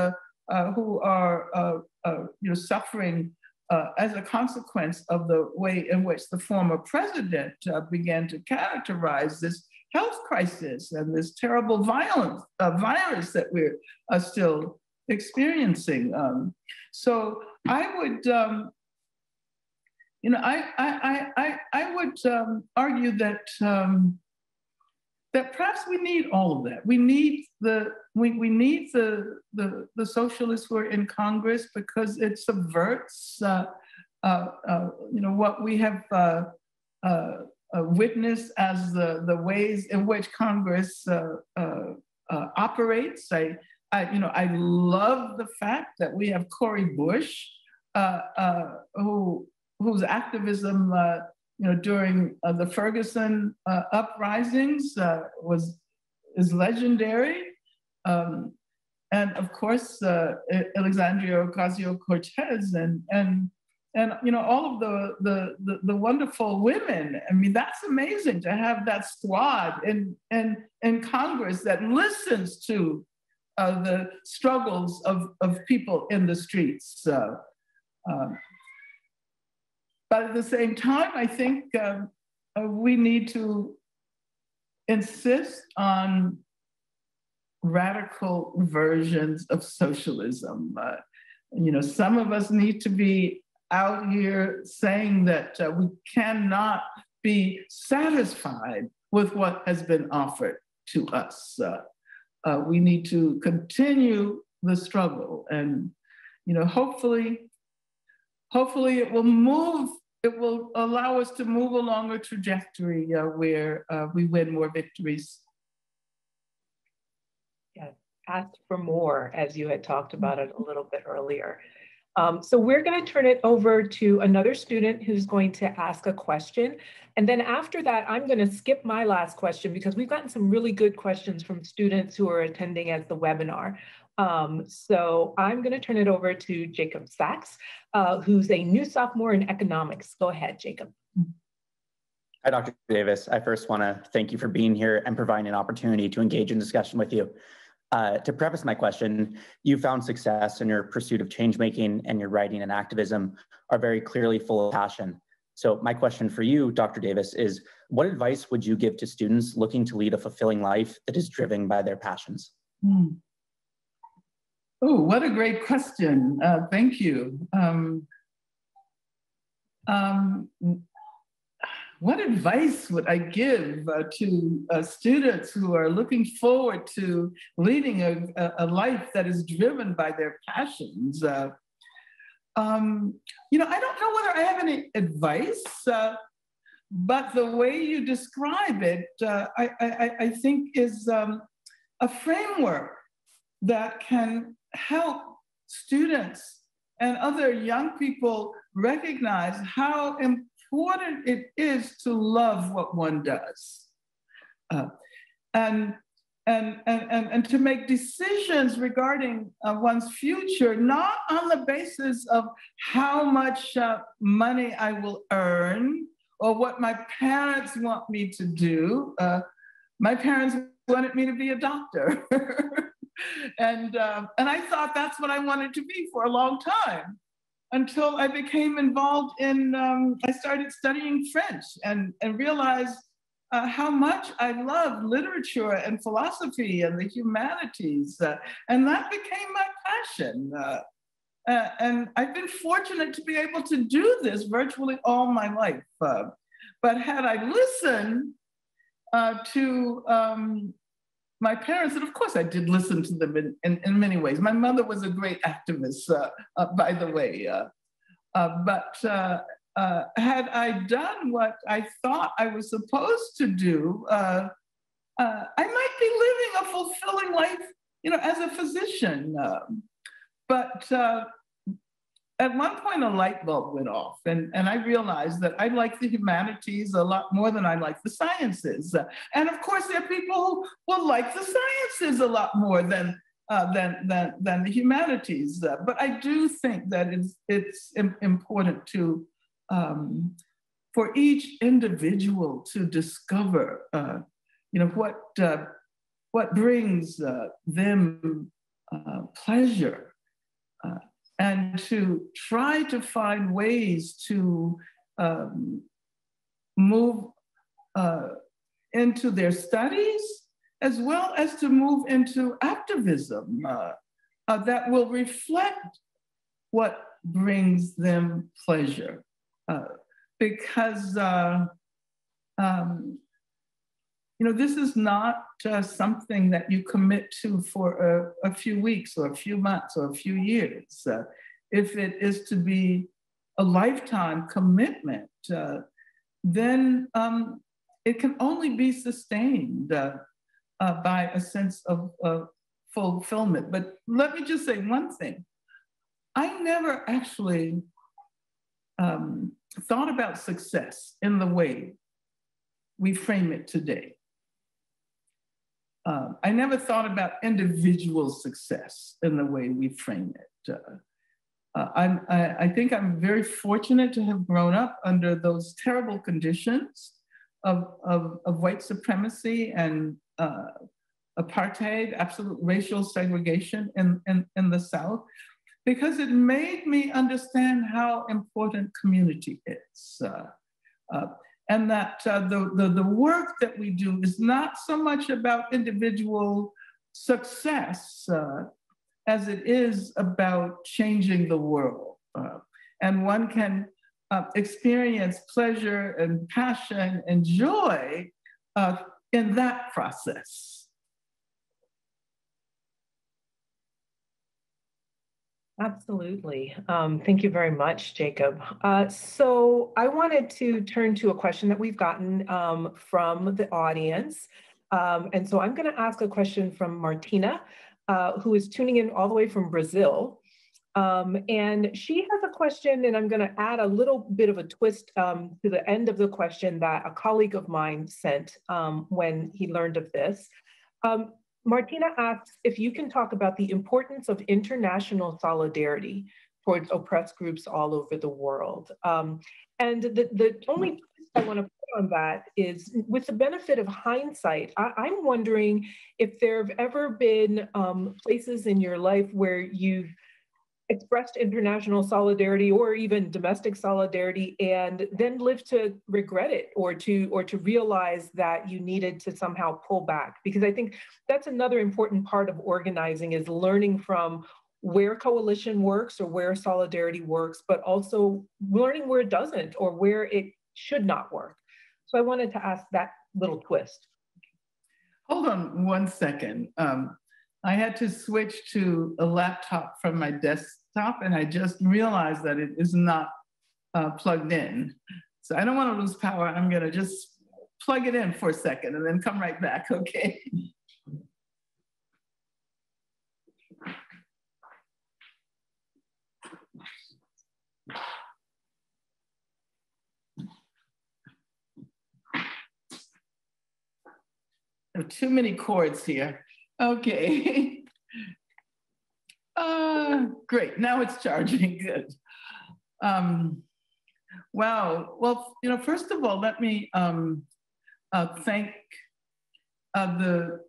who are you know, suffering uh, as a consequence of the way in which the former president uh, began to characterize this health crisis and this terrible violence, uh, virus that we're uh, still experiencing. Um, so I would, um, you know, I, I, I, I would um, argue that um, that perhaps we need all of that. We need the we, we need the, the the socialists who are in Congress because it subverts uh, uh, uh, you know what we have uh, uh, uh, witnessed as the the ways in which Congress operates. I, I you know I love the fact that we have Cori Bush who whose activism you know, during uh, the Ferguson uh, uprisings uh, was is legendary. Um, and of course, uh, Alexandria Ocasio-Cortez and, and, and, you know, all of the, the, the, the, wonderful women. I mean, that's amazing to have that squad in, in, in Congress that listens to uh, the struggles of, of people in the streets. Uh, but at the same time, I think um, uh, we need to insist on radical versions of socialism. Uh, you know, some of us need to be out here saying that uh, we cannot be satisfied with what has been offered to us. Uh, uh, we need to continue the struggle and, you know, hopefully, hopefully it will move it will allow us to move along a trajectory uh, where uh, we win more victories. Yeah, ask for more, as you had talked about it a little bit earlier. Um, so we're going to turn it over to another student who's going to ask a question. And then after that, I'm going to skip my last question because we've gotten some really good questions from students who are attending as the webinar. Um, so I'm going to turn it over to Jacob Sachs, uh, who's a new sophomore in economics. Go ahead, Jacob. Hi, Dr. Davis. I first want to thank you for being here and providing an opportunity to engage in discussion with you. Uh, to preface my question, you found success in your pursuit of change making and your writing and activism are very clearly full of passion. So my question for you, Dr. Davis, is what advice would you give to students looking to lead a fulfilling life that is driven by their passions? Hmm. Oh, what a great question. Uh, thank you. Um, um, what advice would I give uh, to uh, students who are looking forward to leading a, a, life that is driven by their passions? Uh, um, you know, I don't know whether I have any advice, uh, but the way you describe it, uh, I, I, I, think is um, a framework that can help students and other young people recognize how important it is to love what one does. Uh, and, and, and, and, and to make decisions regarding uh, one's future, not on the basis of how much uh, money I will earn or what my parents want me to do. Uh, my parents wanted me to be a doctor. [LAUGHS] and, uh, and I thought that's what I wanted to be for a long time until I became involved in, um, I started studying French and, and realized uh, how much I love literature and philosophy and the humanities. Uh, and that became my passion. Uh, uh, and I've been fortunate to be able to do this virtually all my life. Uh, but had I listened uh, to um, my parents, and of course I did listen to them in, in, in many ways. My mother was a great activist, uh, uh, by the way. Uh, uh but uh, uh, had I done what I thought I was supposed to do, I might be living a fulfilling life, you know, as a physician. Um, but at one point a light bulb went off and, and I realized that I like the humanities a lot more than I like the sciences. And of course, there are people who will like the sciences a lot more than, uh, than, than, than the humanities. Uh, but I do think that it's, it's important to, um, for each individual to discover, uh, you know, what, uh, what brings uh, them uh, pleasure and to try to find ways to um, move uh, into their studies as well as to move into activism uh, uh, that will reflect what brings them pleasure. Uh, because uh, um, you know, this is not just something that you commit to for a, a few weeks or a few months or a few years. Uh, if it is to be a lifetime commitment, uh, then um, it can only be sustained uh, uh by a sense of fulfillment. But let me just say one thing. I never actually um, thought about success in the way we frame it today. Um, I never thought about individual success in the way we frame it. Uh, uh, I'm, I, I, think I'm very fortunate to have grown up under those terrible conditions of, of, of white supremacy and uh, apartheid, absolute racial segregation in, in, in the South, because it made me understand how important community is. And that uh, the, the, the work that we do is not so much about individual success uh, as it is about changing the world. Uh, and one can uh, experience pleasure and passion and joy uh, in that process. Absolutely. Um, thank you very much, Jacob. Uh, so I wanted to turn to a question that we've gotten um, from the audience. Um, and so I'm going to ask a question from Martina, uh, who is tuning in all the way from Brazil. Um, and she has a question, and I'm going to add a little bit of a twist um, to the end of the question that a colleague of mine sent um, when he learned of this. Um, Martina asks if you can talk about the importance of international solidarity towards oppressed groups all over the world. Um, and the, the only twist I want to put on that is with the benefit of hindsight, I, am wondering if there have ever been um, places in your life where you've expressed international solidarity or even domestic solidarity and then live to regret it or to or to realize that you needed to somehow pull back. Because i think that's another important part of organizing is learning from where coalition works or where solidarity works but also learning where it doesn't or where it should not work. So i wanted to ask that little twist. Hold on one second. Um, I had to switch to a laptop from my desk stop and I just realized that it is not uh, plugged in. So I don't want to lose power. I'm going to just plug it in for a second and then come right back, [LAUGHS] okay? There are too many cords here. Okay. [LAUGHS] uh, great, now it's charging, [LAUGHS] good. Um, wow, well, you know, first of all, let me um, uh, thank uh, the,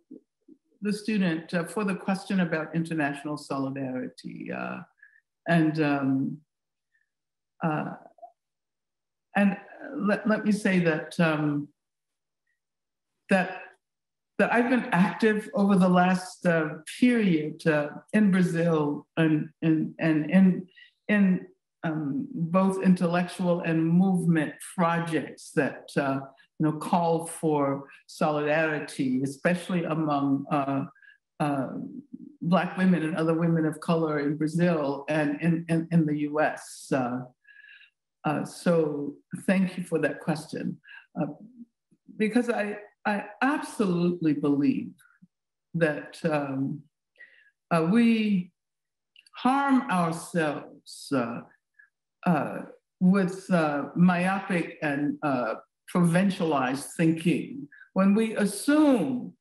the student uh, for the question about international solidarity. Uh, and um, uh, and let, let me say that um, that that I've been active over the last uh, period uh, in Brazil and and and in in um, both intellectual and movement projects that uh, you know call for solidarity, especially among uh, uh, Black women and other women of color in Brazil and in, in, in the US. Uh, so thank you for that question. Because I, I absolutely believe that um, uh, we harm ourselves uh, with myopic and provincialized thinking when we assume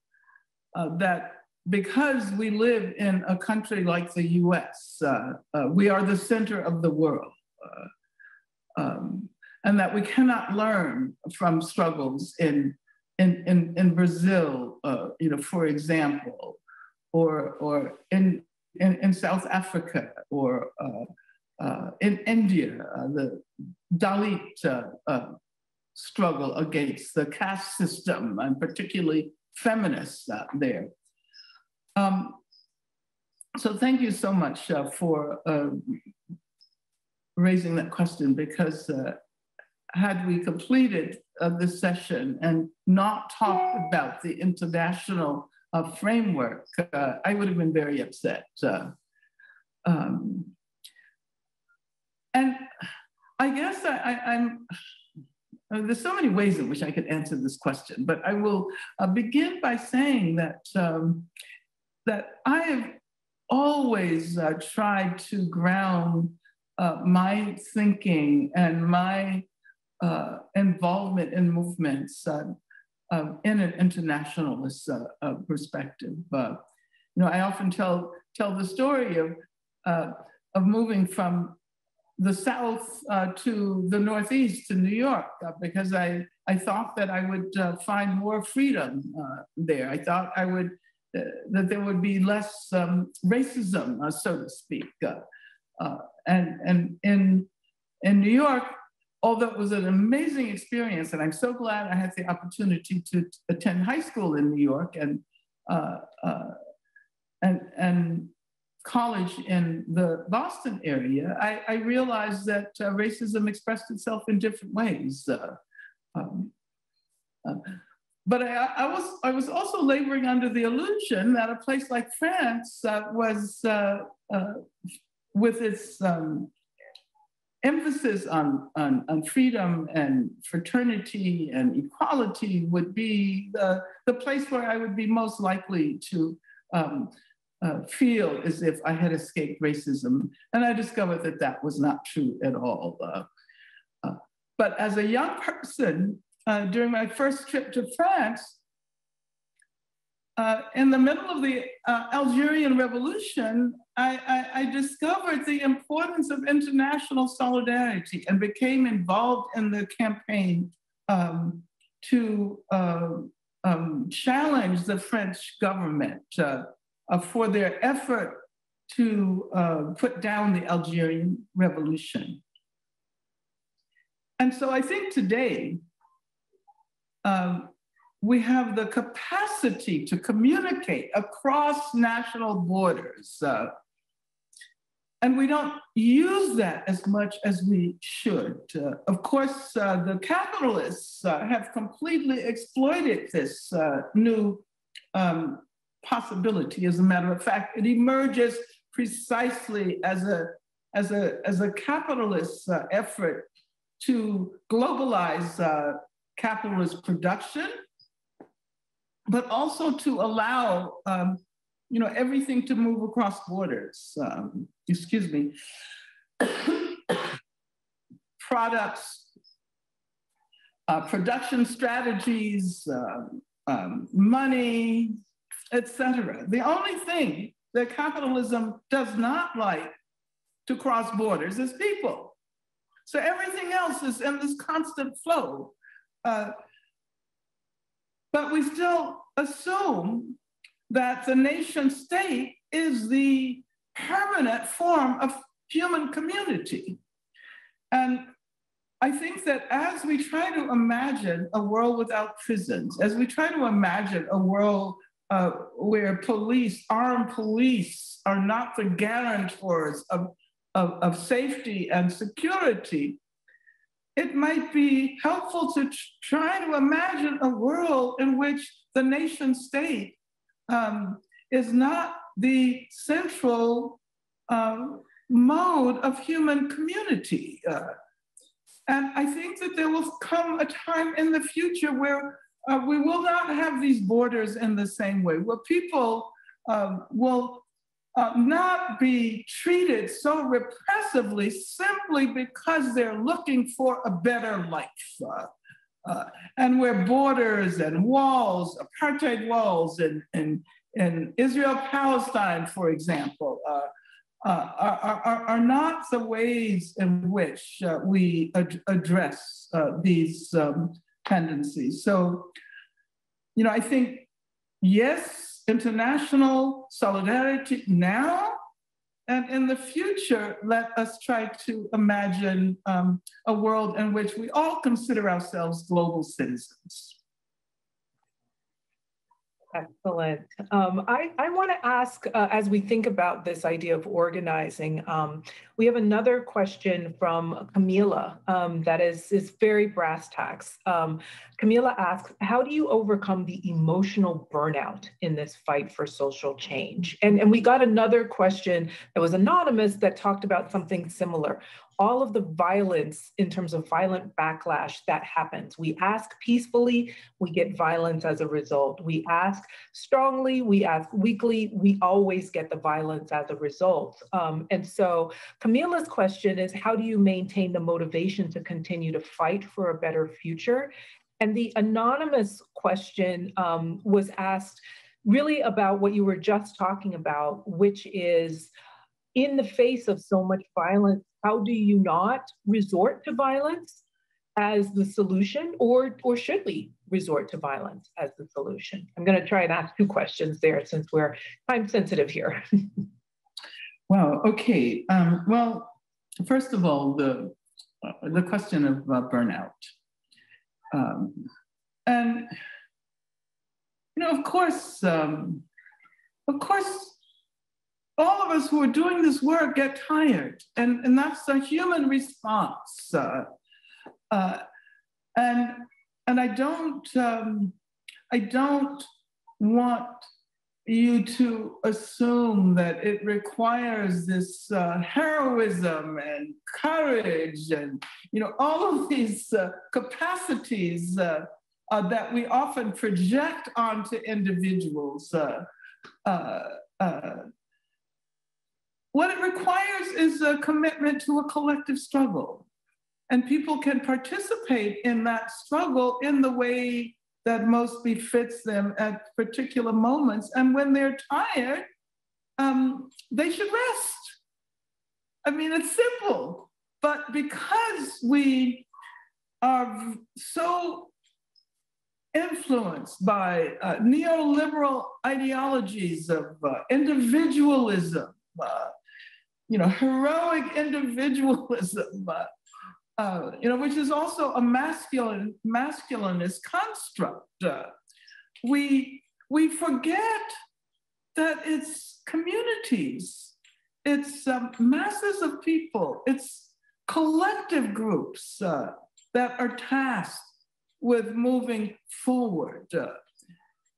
that because we live in a country like the US, uh, uh, we are the center of the world. Uh, um, and that we cannot learn from struggles in, in, in, in Brazil, uh, you know, for example, or, or in, in, in South Africa, or uh, uh, in India, the Dalit struggle against the caste system, and particularly feminists there. Um, so thank you so much uh, for uh, raising that question because uh, had we completed uh, this session and not talked about the international uh, framework, uh, I would have been very upset. Um, and I guess I, am there's so many ways in which I could answer this question, but I will begin by saying that um, that I have always uh, tried to ground uh, my thinking and my uh, involvement in movements uh, um, in an internationalist uh, uh, perspective. you know, I often tell tell the story of of moving from the South to the Northeast to New York because I I thought that I would find more freedom there. I thought I would uh, that there would be less um, racism, uh, so to speak. Uh, and and in, in New York, although it was an amazing experience, and I'm so glad I had the opportunity to attend high school in New York and, and, and college in the Boston area, I, I realized that uh, racism expressed itself in different ways. Uh, um, uh, but I, I, was I was also laboring under the illusion that a place like France uh, was, uh, uh, with its um, emphasis on, on, on, freedom and fraternity and equality, would be the, the place where I would be most likely to um, uh, feel as if I had escaped racism. And I discovered that that was not true at all. Uh, uh, but as a young person, uh, during my first trip to France, uh, in the middle of the uh, Algerian Revolution, I, I, I, discovered the importance of international solidarity and became involved in the campaign um, to uh, um, challenge the French government uh, uh, for their effort to put down the Algerian Revolution. And so I think today, um, we have the capacity to communicate across national borders. Uh, and we don't use that as much as we should. Uh, of course, uh, the capitalists uh, have completely exploited this uh, new um, possibility. As a matter of fact, it emerges precisely as a, as a, as a capitalist uh, effort to globalize capitalist production, but also to allow um, you know, everything to move across borders. Um, excuse me. [COUGHS] Products, uh, production strategies, um, um, money, etc. The only thing that capitalism does not like to cross borders is people. So everything else is in this constant flow. Uh, but we still assume that the nation state is the permanent form of human community. And I think that as we try to imagine a world without prisons, as we try to imagine a world uh, where police, armed police, are not the guarantors of, of, of safety and security, it might be helpful to try to imagine a world in which the nation state um, is not the central um, mode of human community. Uh, and I think that there will come a time in the future where uh, we will not have these borders in the same way, where people um, will uh, not be treated so repressively simply because they're looking for a better life. Uh, uh, and where borders and walls, apartheid walls in, in, in Israel Palestine, for example, uh, uh, are, are, are, not the ways in which uh, we ad address these um, tendencies. So, you know, I think, yes, international solidarity now and in the future, let us try to imagine um, a world in which we all consider ourselves global citizens. Excellent. Um, I, I want to ask, uh, as we think about this idea of organizing, um, we have another question from Camila um, that is, is very brass tacks. Um, Camila asks, how do you overcome the emotional burnout in this fight for social change? And, and we got another question that was anonymous that talked about something similar all of the violence in terms of violent backlash that happens. We ask peacefully, we get violence as a result. We ask strongly, we ask weakly, we always get the violence as a result. Um, and so Camila's question is how do you maintain the motivation to continue to fight for a better future? And the anonymous question um, was asked really about what you were just talking about, which is in the face of so much violence how do you not resort to violence as the solution, or, or should we resort to violence as the solution? I'm going to try and ask two questions there since we're time sensitive here. [LAUGHS] wow, okay. Um, well, first of all, the, uh, the question of uh, burnout. Um, and, you know, of course, um, of course, all of us who are doing this work get tired, and, and that's a human response. Uh, uh, and and I don't um, I don't want you to assume that it requires this uh, heroism and courage and you know all of these uh, capacities uh, uh that we often project onto individuals. What it requires is a commitment to a collective struggle. And people can participate in that struggle in the way that most befits them at particular moments. And when they're tired, um, they should rest. I mean, it's simple. But because we are so influenced by uh, neoliberal ideologies of uh, individualism, uh, you know, heroic individualism, [LAUGHS] uh, uh, you know, which is also a masculine, masculinist construct. Uh, we, we forget that it's communities, it's um, masses of people, it's collective groups uh, that are tasked with moving forward. Uh,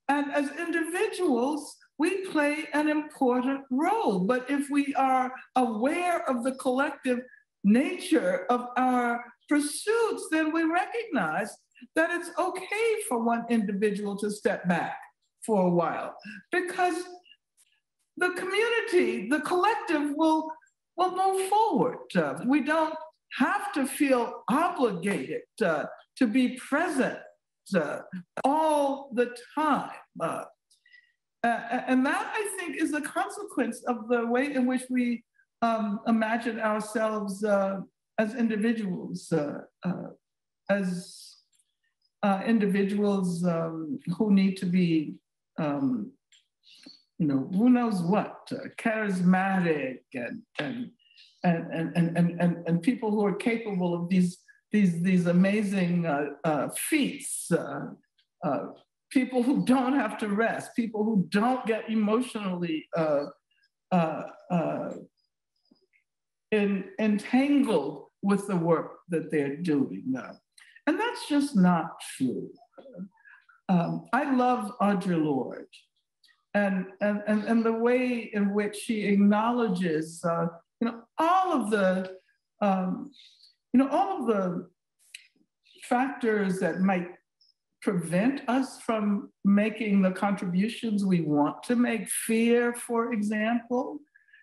and as individuals, we play an important role. But if we are aware of the collective nature of our pursuits, then we recognize that it's okay for one individual to step back for a while because the community, the collective will, will move forward. Uh, we don't have to feel obligated uh, to be present uh, all the time. Uh, and that, I think, is a consequence of the way in which we um, imagine ourselves uh, as individuals, uh, as individuals um, who need to be um, you know, who knows what, uh, charismatic and, and, and, and, and, and, and, people who are capable of these, these, these amazing uh, uh, feats, uh, uh, people who don't have to rest, people who don't get emotionally uh, in, entangled with the work that they're doing. Now. and that's just not true. Um, I love Audre Lorde and, and, and, and the way in which she acknowledges, uh, you know, all of the, um, you know, all of the factors that might prevent us from making the contributions we want to make, fear, for example.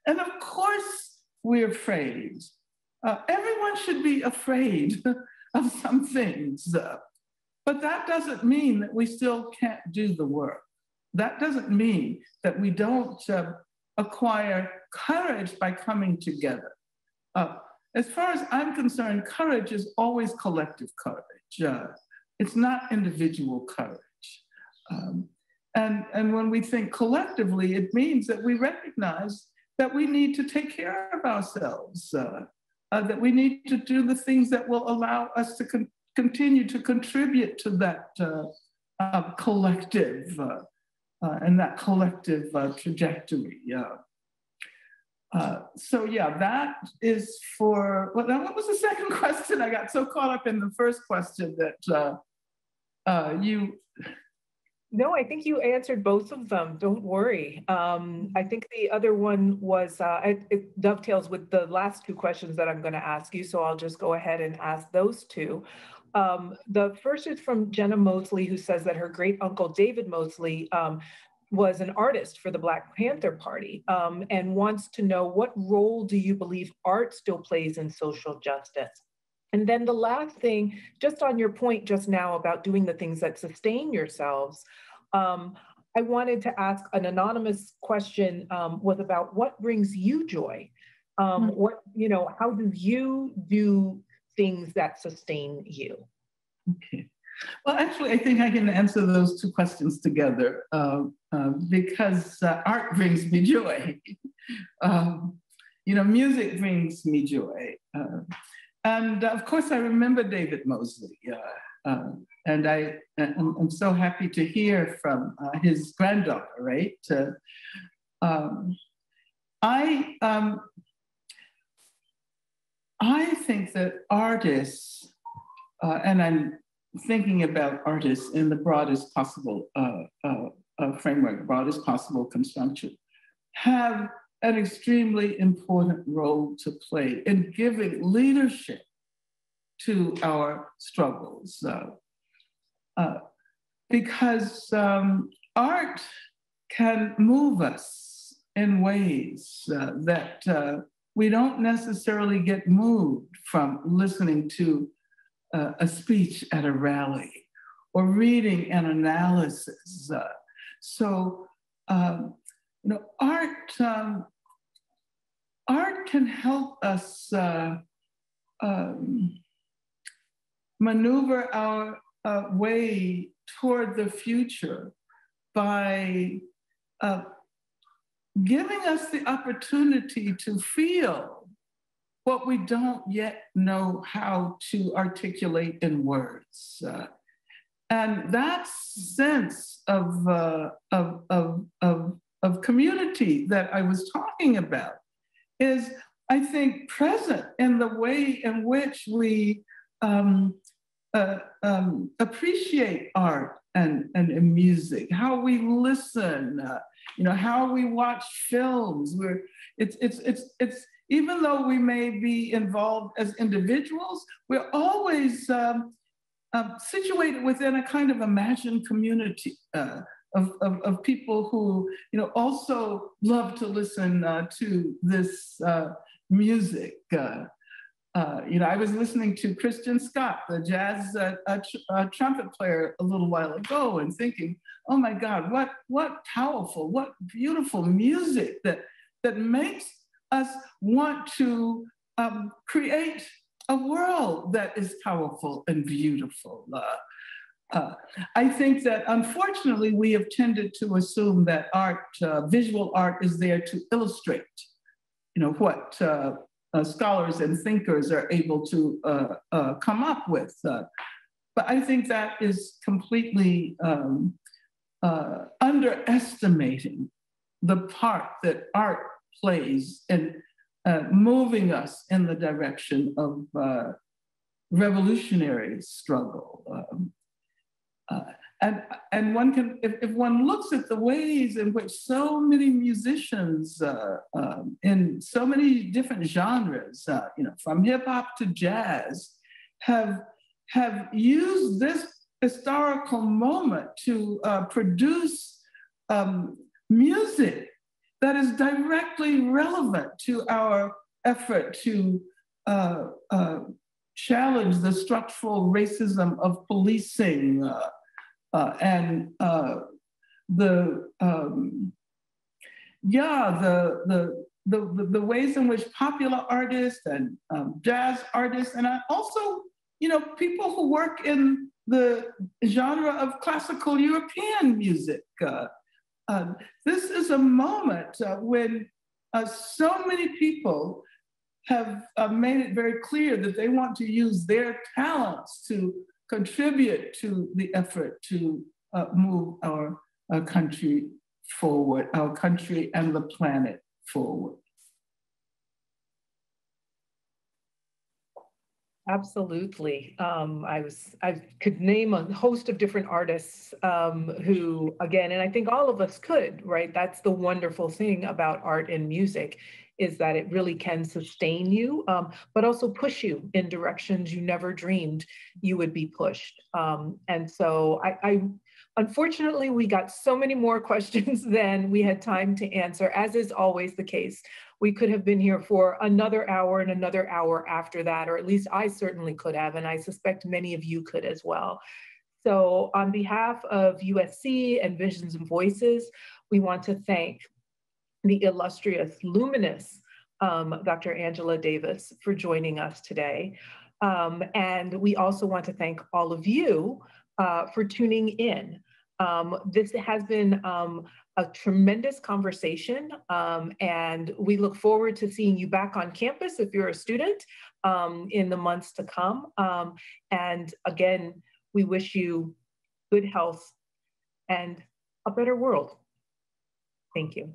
And of course, we're afraid. Uh, everyone should be afraid [LAUGHS] of some things, uh, but that doesn't mean that we still can't do the work. That doesn't mean that we don't uh, acquire courage by coming together. Uh, as far as I'm concerned, courage is always collective courage. Uh, it's not individual courage. Um, and, and when we think collectively, it means that we recognize that we need to take care of ourselves, uh, uh, that we need to do the things that will allow us to con continue to contribute to that uh, collective uh, and that collective uh, trajectory. Uh, so yeah, that is for, well, what was the second [LAUGHS] question? I got so caught up in the first question that uh, you. No, I think you answered both of them. Don't worry. Um, I think the other one was, uh, it, it dovetails with the last two questions that I'm gonna ask you. So I'll just go ahead and ask those two. Um, the first is from Jenna Mosley, who says that her great uncle David Mosley um, was an artist for the Black Panther Party um, and wants to know what role do you believe art still plays in social justice? And then the last thing, just on your point just now about doing the things that sustain yourselves, um, I wanted to ask an anonymous question um, was about what brings you joy? Um, mm-hmm. What, you know, how do you do things that sustain you? Okay. Well, actually, I think I can answer those two questions together uh, uh, because uh, art brings me joy. [LAUGHS] um, you know, music brings me joy. Uh, and of course, I remember David Mosley. Uh, uh, and I, am so happy to hear from his granddaughter, right? Um, I, um, I think that artists, and I'm thinking about artists in the broadest possible uh, uh, uh, framework, broadest possible construction, have an extremely important role to play in giving leadership to our struggles. Uh, uh, because um, art can move us in ways uh, that we don't necessarily get moved from listening to uh, a speech at a rally or reading an analysis. Uh, so, um, you know, art, um, art can help us uh, um, maneuver our uh, way toward the future by uh, giving us the opportunity to feel what we don't yet know how to articulate in words. Uh, and that sense of, uh, of, of, of, of community that I was talking about is, I think, present in the way in which we um, uh, um, appreciate art and, and, and, music, how we listen, uh, you know, how we watch films. We're, it's, it's, it's, it's, even though we may be involved as individuals, we're always um, uh, situated within a kind of imagined community uh, of, of, of, people who, you know, also love to listen uh, to this uh, music. Uh, uh, you know, I was listening to Christian Scott, the jazz tr trumpet player, a little while ago, and thinking, "Oh my God, what what powerful, what beautiful music that that makes us want to um, create a world that is powerful and beautiful. Uh, uh, I think that unfortunately we have tended to assume that art, uh, visual art, is there to illustrate, you know, what uh, uh, scholars and thinkers are able to uh, come up with. but I think that is completely um, underestimating the part that art plays in uh, moving us in the direction of uh, revolutionary struggle. Um, uh, and, and one can, if, if, one looks at the ways in which so many musicians uh, um, in so many different genres, uh, you know, from hip hop to jazz, have, have used this historical moment to uh, produce um, music that is directly relevant to our effort to uh, challenge the structural racism of policing uh, uh and uh, the um, yeah the, the the, the ways in which popular artists and um, jazz artists and also you know people who work in the genre of classical European music uh, um, this is a moment uh, when uh, so many people have uh, made it very clear that they want to use their talents to contribute to the effort to uh, move our, our country forward, our country and the planet forward. Absolutely. Um, I was I could name a host of different artists um, who, again, and I think all of us could, right? That's the wonderful thing about art and music is that it really can sustain you, um, but also push you in directions you never dreamed you would be pushed. Um, and so I, I Unfortunately, we got so many more [LAUGHS] questions than we had time to answer, as is always the case we could have been here for another hour and another hour after that, or at least I certainly could have, and I suspect many of you could as well. So on behalf of USC and Visions and Voices, we want to thank the illustrious, luminous um, Dr. Angela Davis for joining us today. Um, and we also want to thank all of you uh, for tuning in. Um, this has been um, a tremendous conversation, um, and we look forward to seeing you back on campus if you're a student um, in the months to come. And again, we wish you good health and a better world. Thank you.